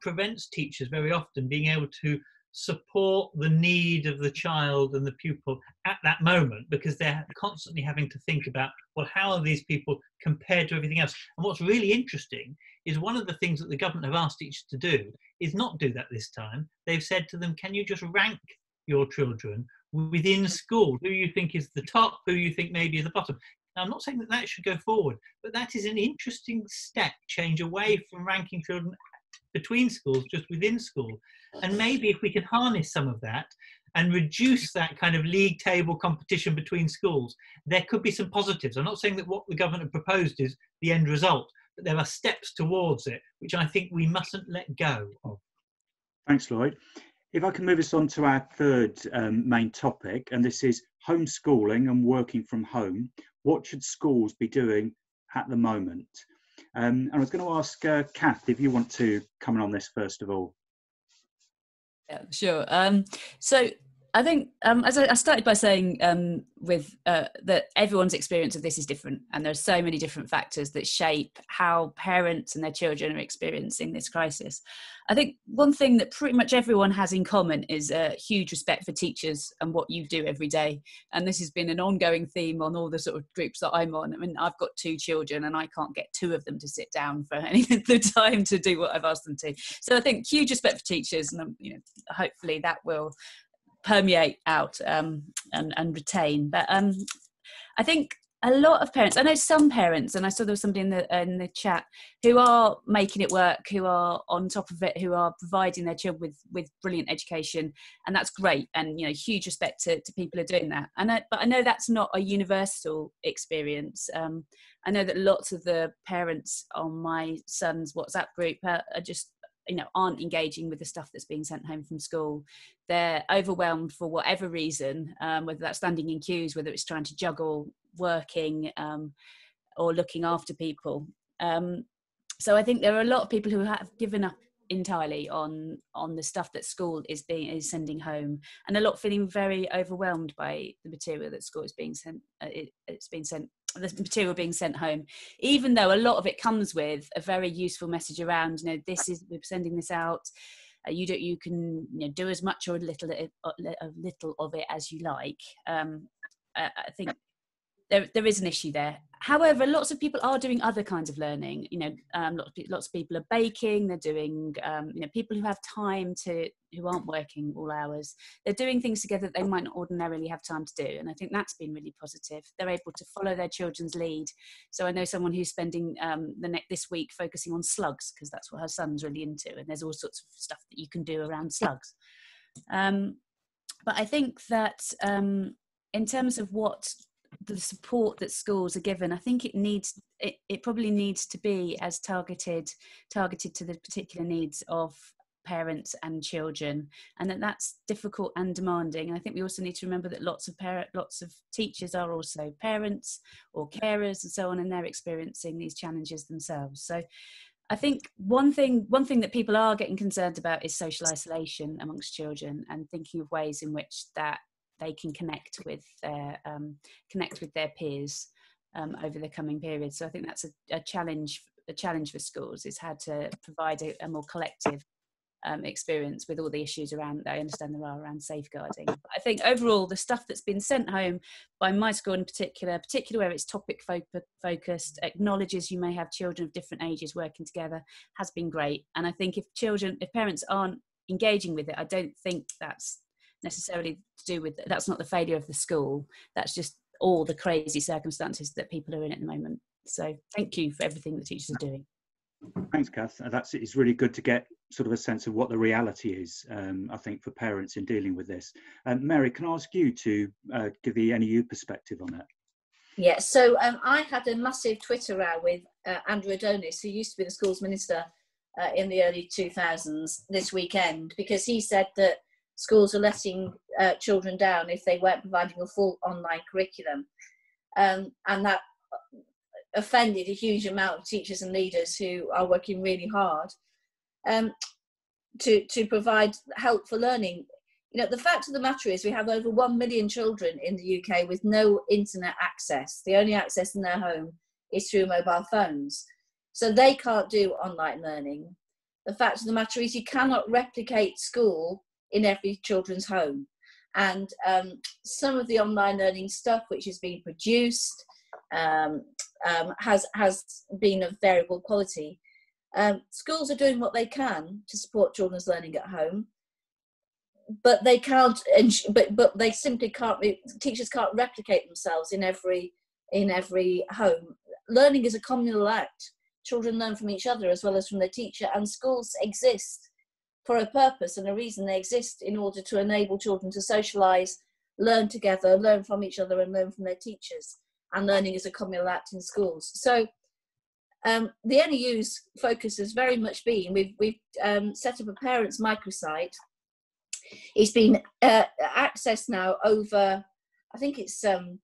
prevents teachers very often being able to support the need of the child and the pupil at that moment because they're constantly having to think about well how are these people compared to everything else? And what's really interesting is one of the things that the government have asked each to do is not do that this time. They've said to them can you just rank your children within school? Who you think is the top? Who you think maybe is the bottom? Now, I'm not saying that that should go forward, but that is an interesting step change away from ranking children between schools, just within school. And maybe if we can harness some of that and reduce that kind of league table competition between schools, there could be some positives. I'm not saying that what the government proposed is the end result, but there are steps towards it, which I think we mustn't let go of. Thanks, Lloyd. If I can move us on to our third um, main topic, and this is homeschooling and working from home. What should schools be doing at the moment? Um, and I was going to ask uh, Cath if you want to comment on this first of all. Yeah, sure. Um, so I think, um, as I, I, started by saying, um, with uh, that everyone's experience of this is different, and there are so many different factors that shape how parents and their children are experiencing this crisis. I think one thing that pretty much everyone has in common is a huge respect for teachers and what you do every day, and this has been an ongoing theme on all the sort of groups that I'm on. I mean, I've got two children, and I can't get two of them to sit down for [LAUGHS] any of the time to do what I've asked them to. So I think huge respect for teachers, and um, you know, hopefully that will permeate out um, and, and retain. But um, I think a lot of parents, I know some parents, and I saw there was somebody in the in the chat who are making it work, who are on top of it, who are providing their children with with brilliant education, and that's great. And you know, huge respect to, to people who are doing that. And I, but I know that's not a universal experience. Um, I know that lots of the parents on my son's WhatsApp group are, are just you know aren't engaging with the stuff that's being sent home from school. They're overwhelmed for whatever reason um, whether that's standing in queues whether it's trying to juggle working um, or looking after people. Um, so i think there are a lot of people who have given up entirely on on the stuff that school is being is sending home and a lot feeling very overwhelmed by the material that school is being sent uh, it, it's been sent the material being sent home even though a lot of it comes with a very useful message around you know this is we're sending this out uh, you do you can you know do as much or a little a little of it as you like. Um, I, I think there, there is an issue there. However, lots of people are doing other kinds of learning. You know, um, lots, of, lots of people are baking. They're doing, um, you know, people who have time to, who aren't working all hours. They're doing things together that they might not ordinarily have time to do. And I think that's been really positive. They're able to follow their children's lead. So I know someone who's spending um, the next this week focusing on slugs because that's what her son's really into. And there's all sorts of stuff that you can do around slugs. Um, but I think that um, in terms of what the support that schools are given i think it needs it, it probably needs to be as targeted targeted to the particular needs of parents and children and that that's difficult and demanding. And i think we also need to remember that lots of parent lots of teachers are also parents or carers and so on and they're experiencing these challenges themselves. So I think one thing one thing that people are getting concerned about is social isolation amongst children and thinking of ways in which that they can connect with their um, connect with their peers um, over the coming period. So I think that's a, a, challenge a challenge for schools is how to provide a, a more collective um, experience with all the issues around that I understand there are around safeguarding. But I think overall the stuff that's been sent home by my school in particular, particularly where it's topic fo- focused, acknowledges you may have children of different ages working together, has been great. And I think if children, if parents aren't engaging with it, I don't think that's necessarily to do with that's not the failure of the school. That's just all the crazy circumstances that people are in at the moment. So thank you for everything the teachers are doing. Thanks cath. That's it's really good to get sort of a sense of what the reality is um, i think for parents in dealing with this. Um, mary can i ask you to uh, give the neu perspective on that? Yeah so um, i had a massive twitter row with uh, andrew adonis who used to be the schools minister uh, in the early 2000s this weekend because he said that schools are letting uh, children down if they weren't providing a full online curriculum. Um, and that offended a huge amount of teachers and leaders who are working really hard um, to, to provide help for learning. You know, the fact of the matter is we have over 1 million children in the UK with no internet access. The only access in their home is through mobile phones. So they can't do online learning. The fact of the matter is you cannot replicate school in every children's home. And um, some of the online learning stuff which is being produced um, um, has, has been of variable quality. Um, schools are doing what they can to support children's learning at home, but they can't, but, but they simply can't, be teachers can't replicate themselves in every, in every home. Learning is a communal act. Children learn from each other as well as from their teacher, and schools exist for a purpose and a reason they exist in order to enable children to socialize, learn together, learn from each other, and learn from their teachers. And learning is a communal act in schools. So um, the NEU's focus has very much been we've, we've um, set up a parents microsite It's been uh, accessed now over, I think it's um,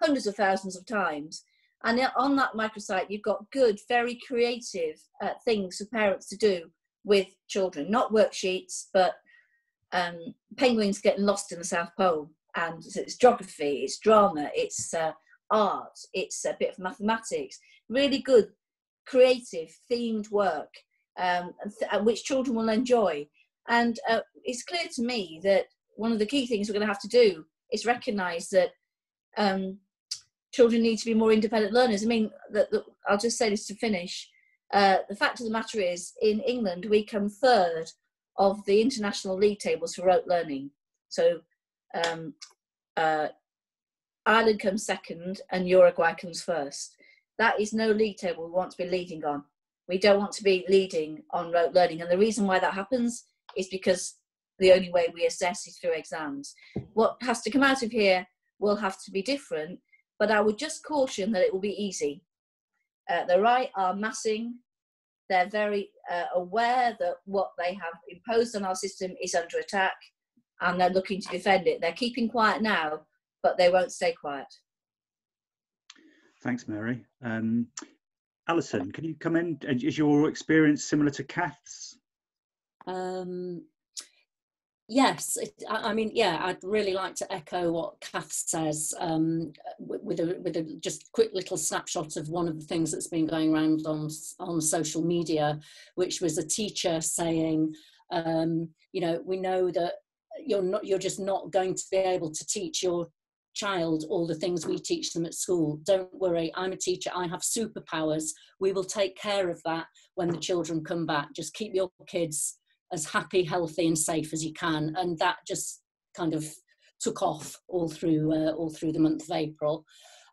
hundreds of thousands of times. And on that microsite, you've got good, very creative uh, things for parents to do with children, not worksheets, but um, penguins getting lost in the South Pole. And it's geography, it's drama, it's uh, art, it's a bit of mathematics, really good, creative, themed work, um, th- which children will enjoy. And uh, it's clear to me that one of the key things we're going to have to do is recognise that um, children need to be more independent learners. I mean, the, the, I'll just say this to finish. Uh, the fact of the matter is, in England, we come third of the international league tables for rote learning. So um, uh, Ireland comes second and Uruguay comes first. That is no league table we want to be leading on. We don't want to be leading on rote learning. And the reason why that happens is because the only way we assess is through exams. What has to come out of here will have to be different, but I would just caution that it will be easy. Uh, the right are massing. They're very uh, aware that what they have imposed on our system is under attack and they're looking to defend it. They're keeping quiet now, but they won't stay quiet. Thanks, Mary. Um, Alison, can you come in? Is your experience similar to Cath's? Um, yes, it, I, mean, yeah, I'd really like to echo what Cath says um, with, a with a just quick little snapshot of one of the things that's been going around on on social media, which was a teacher saying, um, you know, we know that you're not you're just not going to be able to teach your child all the things we teach them at school. Don't worry, I'm a teacher, I have superpowers. We will take care of that when the children come back. Just keep your kids as happy, healthy, and safe as you can. And that just kind of took off all through uh, all through the month of April.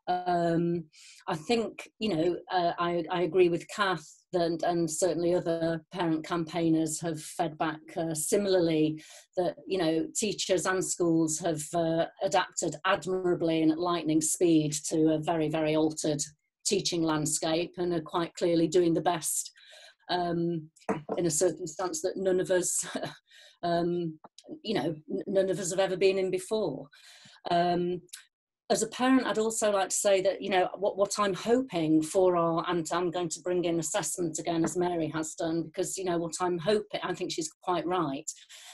Um, I think you know uh, I, I agree with Cath and, and certainly other parent campaigners have fed back uh, similarly that you know teachers and schools have uh, adapted admirably and at lightning speed to a very very altered teaching landscape and are quite clearly doing the best um, in a circumstance that none of us [LAUGHS] um, you know none of us have ever been in before. Um, as a parent, I'd also like to say that, you know, what, what I'm hoping for our, and I'm going to bring in assessment again, as Mary has done, because, you know, what I'm hoping, I think she's quite right.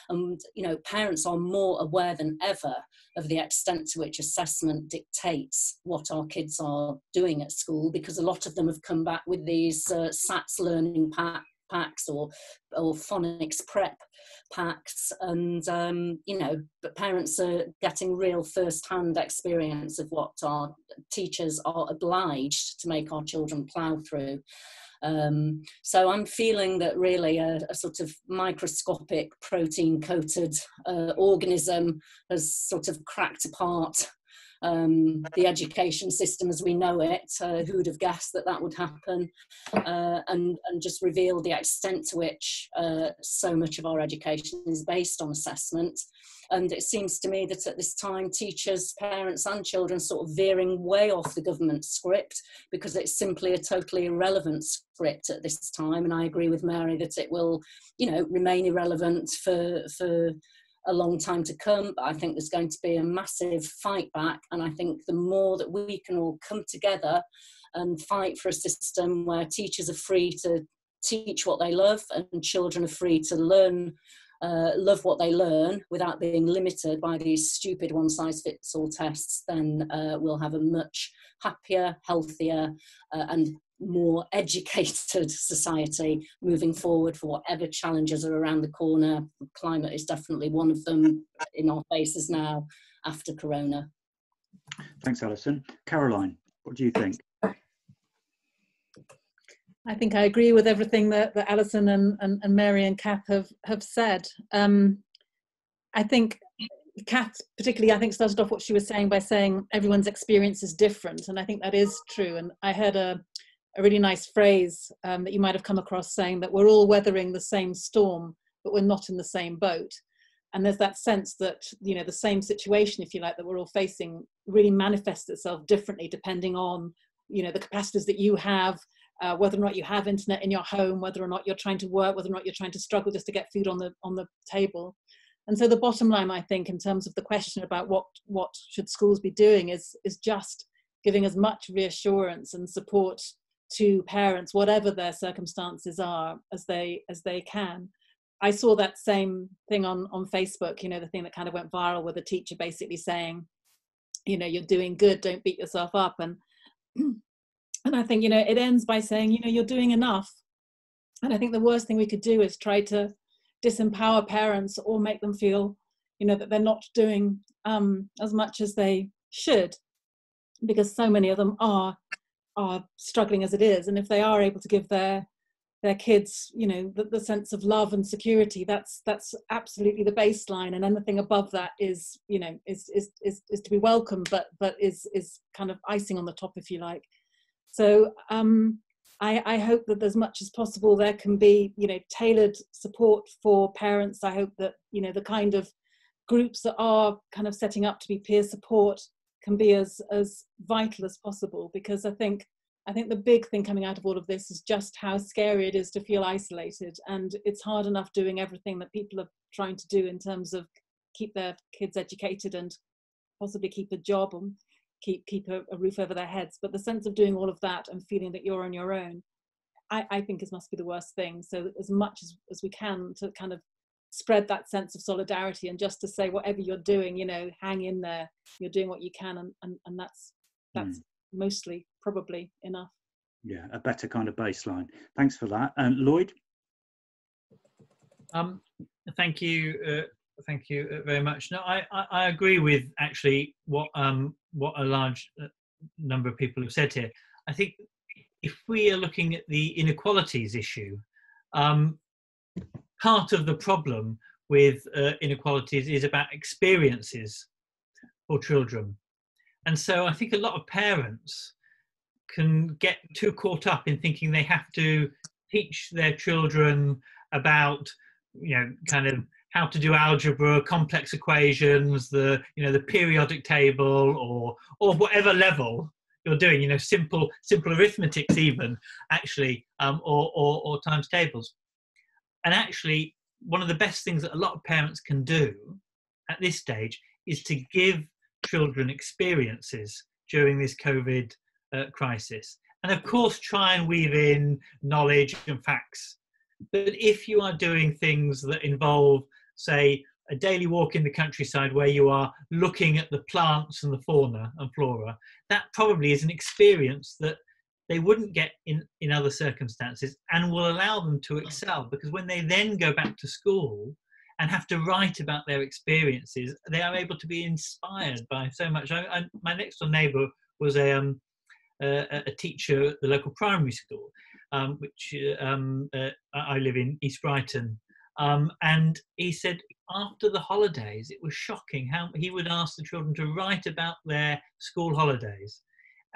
And, you know, parents are more aware than ever of the extent to which assessment dictates what our kids are doing at school, because a lot of them have come back with these uh, SATS learning pack, packs or, or phonics prep packs. And um, you know but parents are getting real first-hand experience of what our teachers are obliged to make our children plough through. Um, so I'm feeling that really a, a sort of microscopic protein coated uh, organism has sort of cracked apart um, the education system as we know it. Uh, who would have guessed that that would happen? Uh, and, and just reveal the extent to which uh, so much of our education is based on assessment. And it seems to me that at this time, teachers, parents, and children sort of veering way off the government script because it's simply a totally irrelevant script at this time. And I agree with Mary that it will, you know, remain irrelevant for for a long time to come. But I think there's going to be a massive fight back. And I think the more that we can all come together and fight for a system where teachers are free to teach what they love and children are free to learn. Uh, love what they learn without being limited by these stupid one size fits all tests, then uh, we'll have a much happier, healthier, uh, and more educated [LAUGHS] society moving forward for whatever challenges are around the corner. Climate is definitely one of them [LAUGHS] in our faces now after Corona. Thanks, Alison. Caroline, what do you think? I think I agree with everything that, that Alison and, and, and Mary and Cath have, have said. Um, I think Cath, particularly, I think started off what she was saying by saying everyone's experience is different, and I think that is true. And I heard a a really nice phrase um, that you might have come across saying that we're all weathering the same storm, but we're not in the same boat. And there's that sense that, you know, the same situation, if you like, that we're all facing really manifests itself differently depending on, you know, the capacities that you have, uh, whether or not you have internet in your home, whether or not you're trying to work, whether or not you're trying to struggle just to get food on the on the table. and so the bottom line i think in terms of the question about what what should schools be doing is is just giving as much reassurance and support to parents whatever their circumstances are as they as they can. I saw that same thing on on facebook you know the thing that kind of went viral with a teacher basically saying you know you're doing good don't beat yourself up. And [CLEARS THROAT] and i think you know it ends by saying you know you're doing enough. And i think the worst thing we could do is try to disempower parents or make them feel you know that they're not doing um, as much as they should because so many of them are are struggling as it is and if they are able to give their their kids you know the, the, sense of love and security that's that's absolutely the baseline and anything above that is you know is is is, is to be welcome but but is is kind of icing on the top if you like. So um I, I hope that as much as possible there can be you know tailored support for parents. I hope that you know the kind of groups that are kind of setting up to be peer support can be as as vital as possible because I think I think the big thing coming out of all of this is just how scary it is to feel isolated and it's hard enough doing everything that people are trying to do in terms of keep their kids educated and possibly keep a job and keep keep a, a roof over their heads but the sense of doing all of that and feeling that you're on your own I, I think is must be the worst thing. So as much as, as we can to kind of spread that sense of solidarity and just to say whatever you're doing you know hang in there. You're doing what you can and and, and that's that's mm. mostly probably enough. Yeah a better kind of baseline. Thanks for that. And lloyd? Um thank you uh, thank you uh, very much. No I, I, I agree with actually what um what a large uh, number of people have said here. I think if we are looking at the inequalities issue um part of the problem with uh, inequalities is about experiences for children. And so I think a lot of parents can get too caught up in thinking they have to teach their children about, you know, kind of how to do algebra, complex equations, the, you know, the periodic table or, or whatever level you're doing, you know, simple, simple arithmetics even actually, um, or, or, or times tables and actually one of the best things that a lot of parents can do at this stage is to give children experiences during this covid uh, crisis. And of course try and weave in knowledge and facts. But if you are doing things that involve say a daily walk in the countryside where you are looking at the plants and the fauna and flora that probably is an experience that they wouldn't get in, in other circumstances and will allow them to excel because when they then go back to school and have to write about their experiences, they are able to be inspired by so much. I, I, my next door neighbour was a, um, a, teacher at the local primary school, um, which uh, um, uh, I live in East Brighton. Um, and he said after the holidays, it was shocking how he would ask the children to write about their school holidays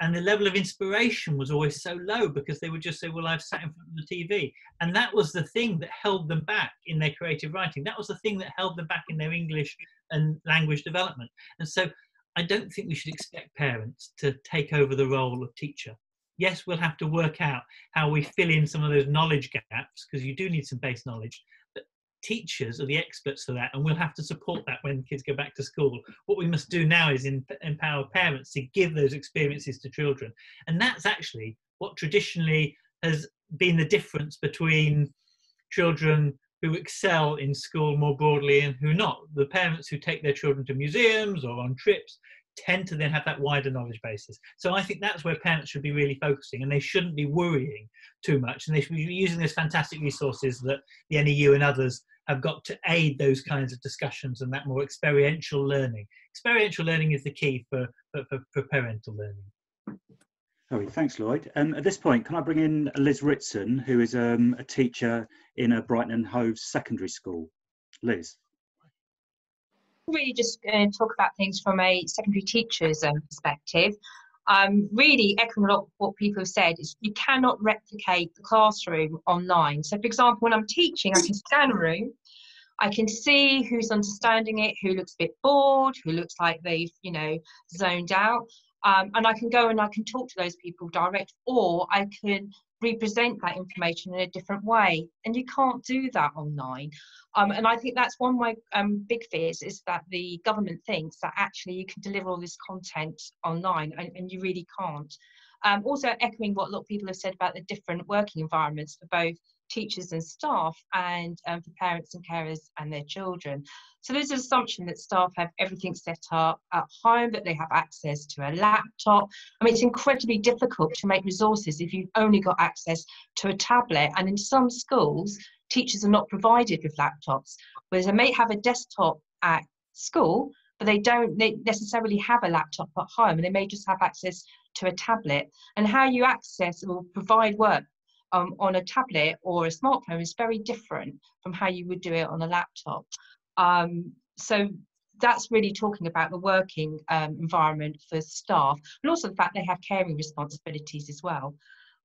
and the level of inspiration was always so low because they would just say well i've sat in front of the tv and that was the thing that held them back in their creative writing. That was the thing that held them back in their english and language development. And so i don't think we should expect parents to take over the role of teacher. Yes we'll have to work out how we fill in some of those knowledge gaps because you do need some base knowledge teachers are the experts for that and we'll have to support that when kids go back to school. What we must do now is in, empower parents to give those experiences to children. And that's actually what traditionally has been the difference between children who excel in school more broadly and who not. The parents who take their children to museums or on trips tend to then have that wider knowledge basis. So I think that's where parents should be really focusing and they shouldn't be worrying too much and they should be using those fantastic resources that the NEU and others have got to aid those kinds of discussions and that more experiential learning. Experiential learning is the key for, for, for parental learning. Oh, thanks, Lloyd. Um, at this point, can I bring in Liz Ritson, who is um, a teacher in a Brighton and Hove secondary school? Liz really just going to talk about things from a secondary teacher's um, perspective. Um, really echoing a lot of what people have said is you cannot replicate the classroom online. So, for example, when I'm teaching, I can scan a room, I can see who's understanding it, who looks a bit bored, who looks like they've, you know, zoned out. Um, and I can go and I can talk to those people direct, or I can represent that information in a different way and you can't do that online. Um, and i think that's one of my um, big fears is that the government thinks that actually you can deliver all this content online and, and you really can't. Um, also echoing what a lot of people have said about the different working environments for both teachers and staff and um, for parents and carers and their children. So there's an assumption that staff have everything set up at home, that they have access to a laptop. I mean, it's incredibly difficult to make resources if you've only got access to a tablet. And in some schools, teachers are not provided with laptops, whereas they may have a desktop at school, but they don't necessarily have a laptop at home and they may just have access to a tablet. And how you access or provide work um, on a tablet or a smartphone is very different from how you would do it on a laptop. Um, so that's really talking about the working um, environment for staff and also the fact they have caring responsibilities as well.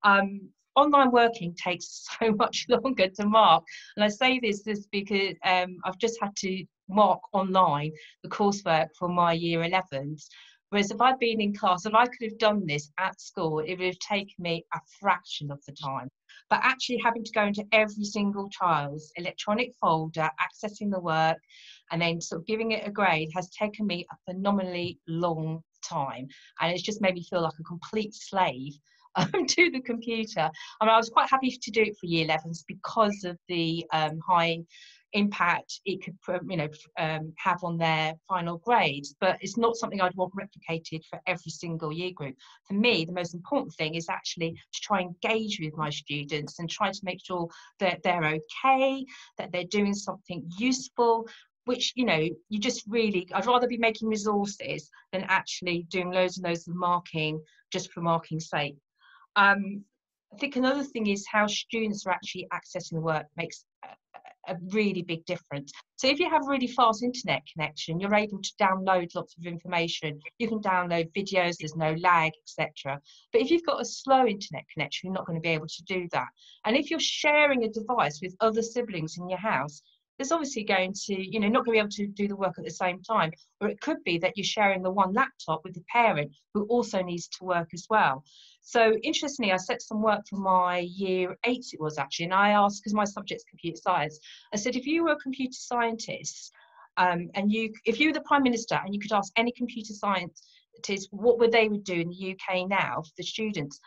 Um, online working takes [LAUGHS] so much longer to mark. And I say this, this because um, I've just had to mark online the coursework for my year 11s Whereas if I'd been in class, if I could have done this at school, it would have taken me a fraction of the time. But actually having to go into every single child's electronic folder, accessing the work, and then sort of giving it a grade has taken me a phenomenally long time. And it's just made me feel like a complete slave [LAUGHS] um, to the computer. I mean, I was quite happy to do it for year 11s because of the um, high impact it could you know um, have on their final grades but it's not something i'd want replicated for every single year group. For me the most important thing is actually to try and engage with my students and try to make sure that they're okay that they're doing something useful which you know you just really i'd rather be making resources than actually doing loads and loads of marking just for marking's sake. Um, I think another thing is how students are actually accessing the work makes a really big difference. So if you have a really fast internet connection, you're able to download lots of information. You can download videos, there's no lag, etc. But if you've got a slow internet connection, you're not going to be able to do that. And if you're sharing a device with other siblings in your house, there's obviously going to, you know, not going to be able to do the work at the same time. Or it could be that you're sharing the one laptop with the parent who also needs to work as well. So interestingly, I set some work for my year eight, it was actually, and I asked, because my subject's computer science, I said, if you were a computer scientist, um, and you, if you were the prime minister and you could ask any computer scientist what would they would do in the UK now for the students,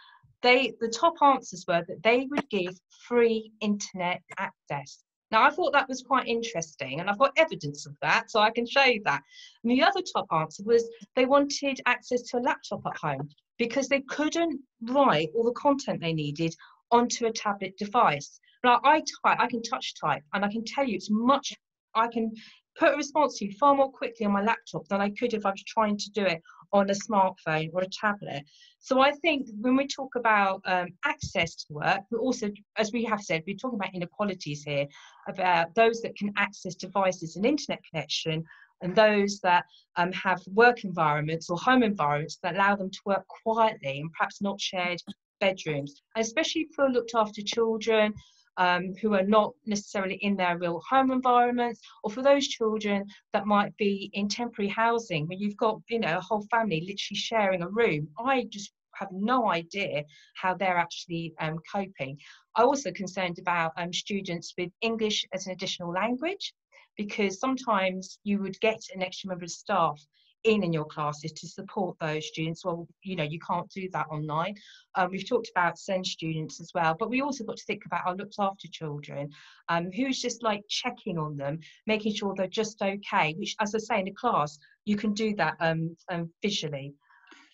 they the top answers were that they would give free internet access. Now, I thought that was quite interesting, and I've got evidence of that, so I can show you that. And the other top answer was they wanted access to a laptop at home because they couldn't write all the content they needed onto a tablet device. Now I type, I can touch type, and I can tell you it's much. I can put a response to you far more quickly on my laptop than I could if I was trying to do it on a smartphone or a tablet. So I think when we talk about um, access to work, but also, as we have said, we're talking about inequalities here, about those that can access devices and internet connection and those that um, have work environments or home environments that allow them to work quietly and perhaps not shared bedrooms, and especially for looked after children um, who are not necessarily in their real home environments, or for those children that might be in temporary housing where you've got you know a whole family literally sharing a room. I just have no idea how they're actually um, coping. I'm also concerned about um, students with English as an additional language because sometimes you would get an extra member of staff in in your classes to support those students well you know you can't do that online um, we've talked about send students as well but we also got to think about our looked after children um, who's just like checking on them making sure they're just okay which as i say in a class you can do that um, um visually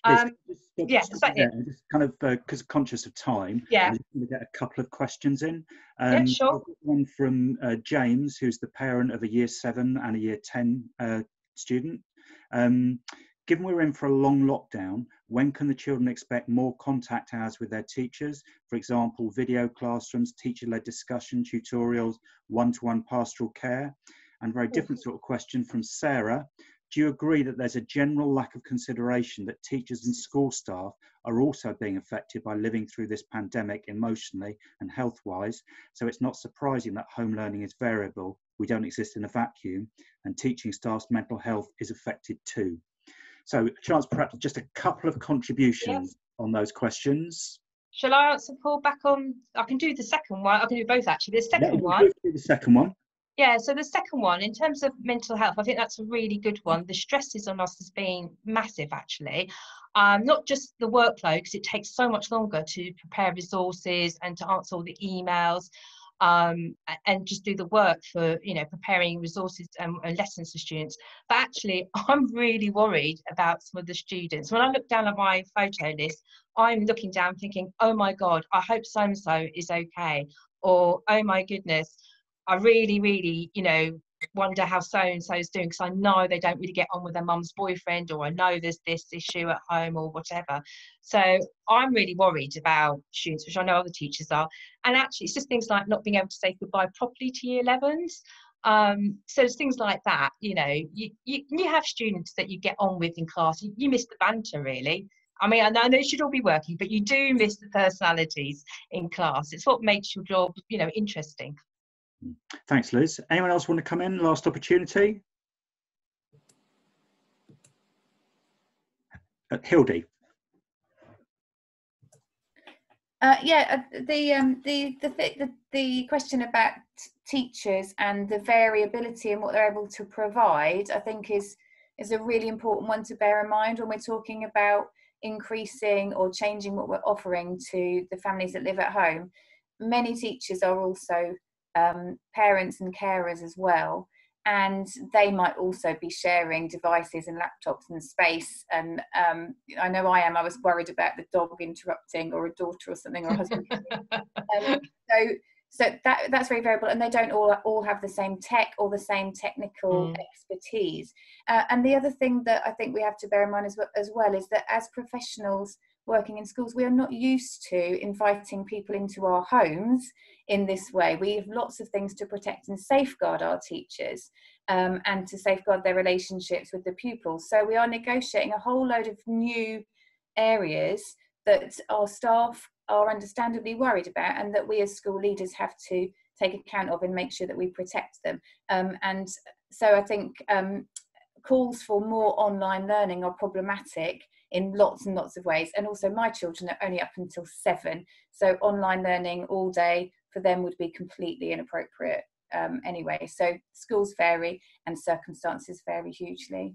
um, yes, yeah, just kind of because uh, conscious of time. Yeah, I'm going to get a couple of questions in. Um, yeah, sure. One from uh, James, who's the parent of a year seven and a year ten uh, student. Um, given we're in for a long lockdown, when can the children expect more contact hours with their teachers? For example, video classrooms, teacher-led discussion, tutorials, one-to-one pastoral care. And very different sort of question from Sarah, do you agree that there's a general lack of consideration that teachers and school staff are also being affected by living through this pandemic emotionally and health wise? So it's not surprising that home learning is variable. We don't exist in a vacuum, and teaching staff's mental health is affected too. So, a chance perhaps just a couple of contributions on those questions. Shall I answer Paul back on? I can do the second one. I can do both actually. The second Yeah, one. The second one. Yeah, so the second one, in terms of mental health, I think that's a really good one. The stresses on us has been massive, actually. Um, not just the workload, because it takes so much longer to prepare resources and to answer all the emails um, and just do the work for, you know, preparing resources and, and lessons for students. But actually, [LAUGHS] I'm really worried about some of the students. When I look down at my photo list, I'm looking down thinking, oh my God, I hope so and so is okay. Or, oh my goodness, I really, really, you know, wonder how so and so is doing because I know they don't really get on with their mum's boyfriend, or I know there's this issue at home, or whatever. So I'm really worried about students, which I know other teachers are. And actually, it's just things like not being able to say goodbye properly to year 11s. Um, so things like that, you know, you, you, you have students that you get on with in class, you, you miss the banter really. I mean, I know they should all be working, but you do miss the personalities in class. It's what makes your job, you know, interesting. Thanks, Liz. Anyone else want to come in? Last opportunity. Uh, Hildy. Uh, yeah, uh, the, um, the, the, the, the question about teachers and the variability and what they're able to provide, I think is, is a really important one to bear in mind when we're talking about increasing or changing what we're offering to the families that live at home. Many teachers are also um, parents and carers as well. And they might also be sharing devices and laptops and space. And um, i know i am i was worried about the dog interrupting or a daughter or something or a husband. [LAUGHS] Um, so so that that's very variable. And they don't all all have the same tech or the same technical mm. expertise. Uh, and the other thing that i think we have to bear in mind as well, as well is that as professionals working in schools, we are not used to inviting people into our homes in this way. We have lots of things to protect and safeguard our teachers um, and to safeguard their relationships with the pupils. So we are negotiating a whole load of new areas that our staff are understandably worried about and that we as school leaders have to take account of and make sure that we protect them. Um, and so I think um, calls for more online learning are problematic in lots and lots of ways. And also, my children are only up until seven, so online learning all day for them would be completely inappropriate um, anyway. So, schools vary and circumstances vary hugely.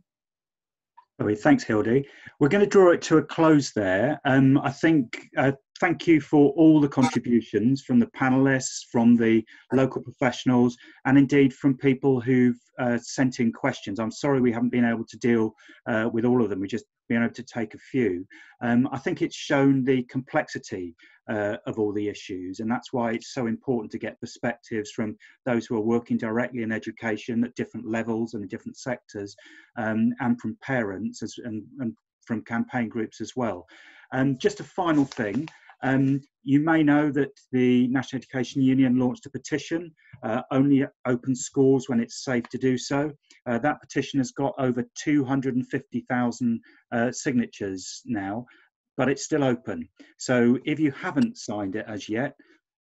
Thanks, Hildy. We're going to draw it to a close there. Um, I think uh, thank you for all the contributions from the panelists, from the local professionals, and indeed from people who've uh, sent in questions. I'm sorry we haven't been able to deal uh, with all of them. We just been able to take a few. Um, I think it's shown the complexity uh, of all the issues, and that's why it's so important to get perspectives from those who are working directly in education at different levels and different sectors, um, and from parents as, and, and, from campaign groups as well. Um, just a final thing. Um, you may know that the National Education Union launched a petition, uh, only open schools when it's safe to do so. Uh, that petition has got over 250,000 uh, signatures now, but it's still open. So if you haven't signed it as yet,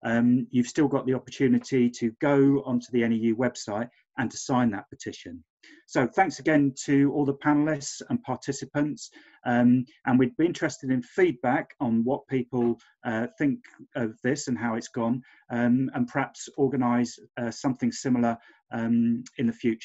um, you've still got the opportunity to go onto the NEU website and to sign that petition. So thanks again to all the panelists and participants. Um, and we'd be interested in feedback on what people uh, think of this and how it's gone, um, and perhaps organise uh, something similar um, in the future.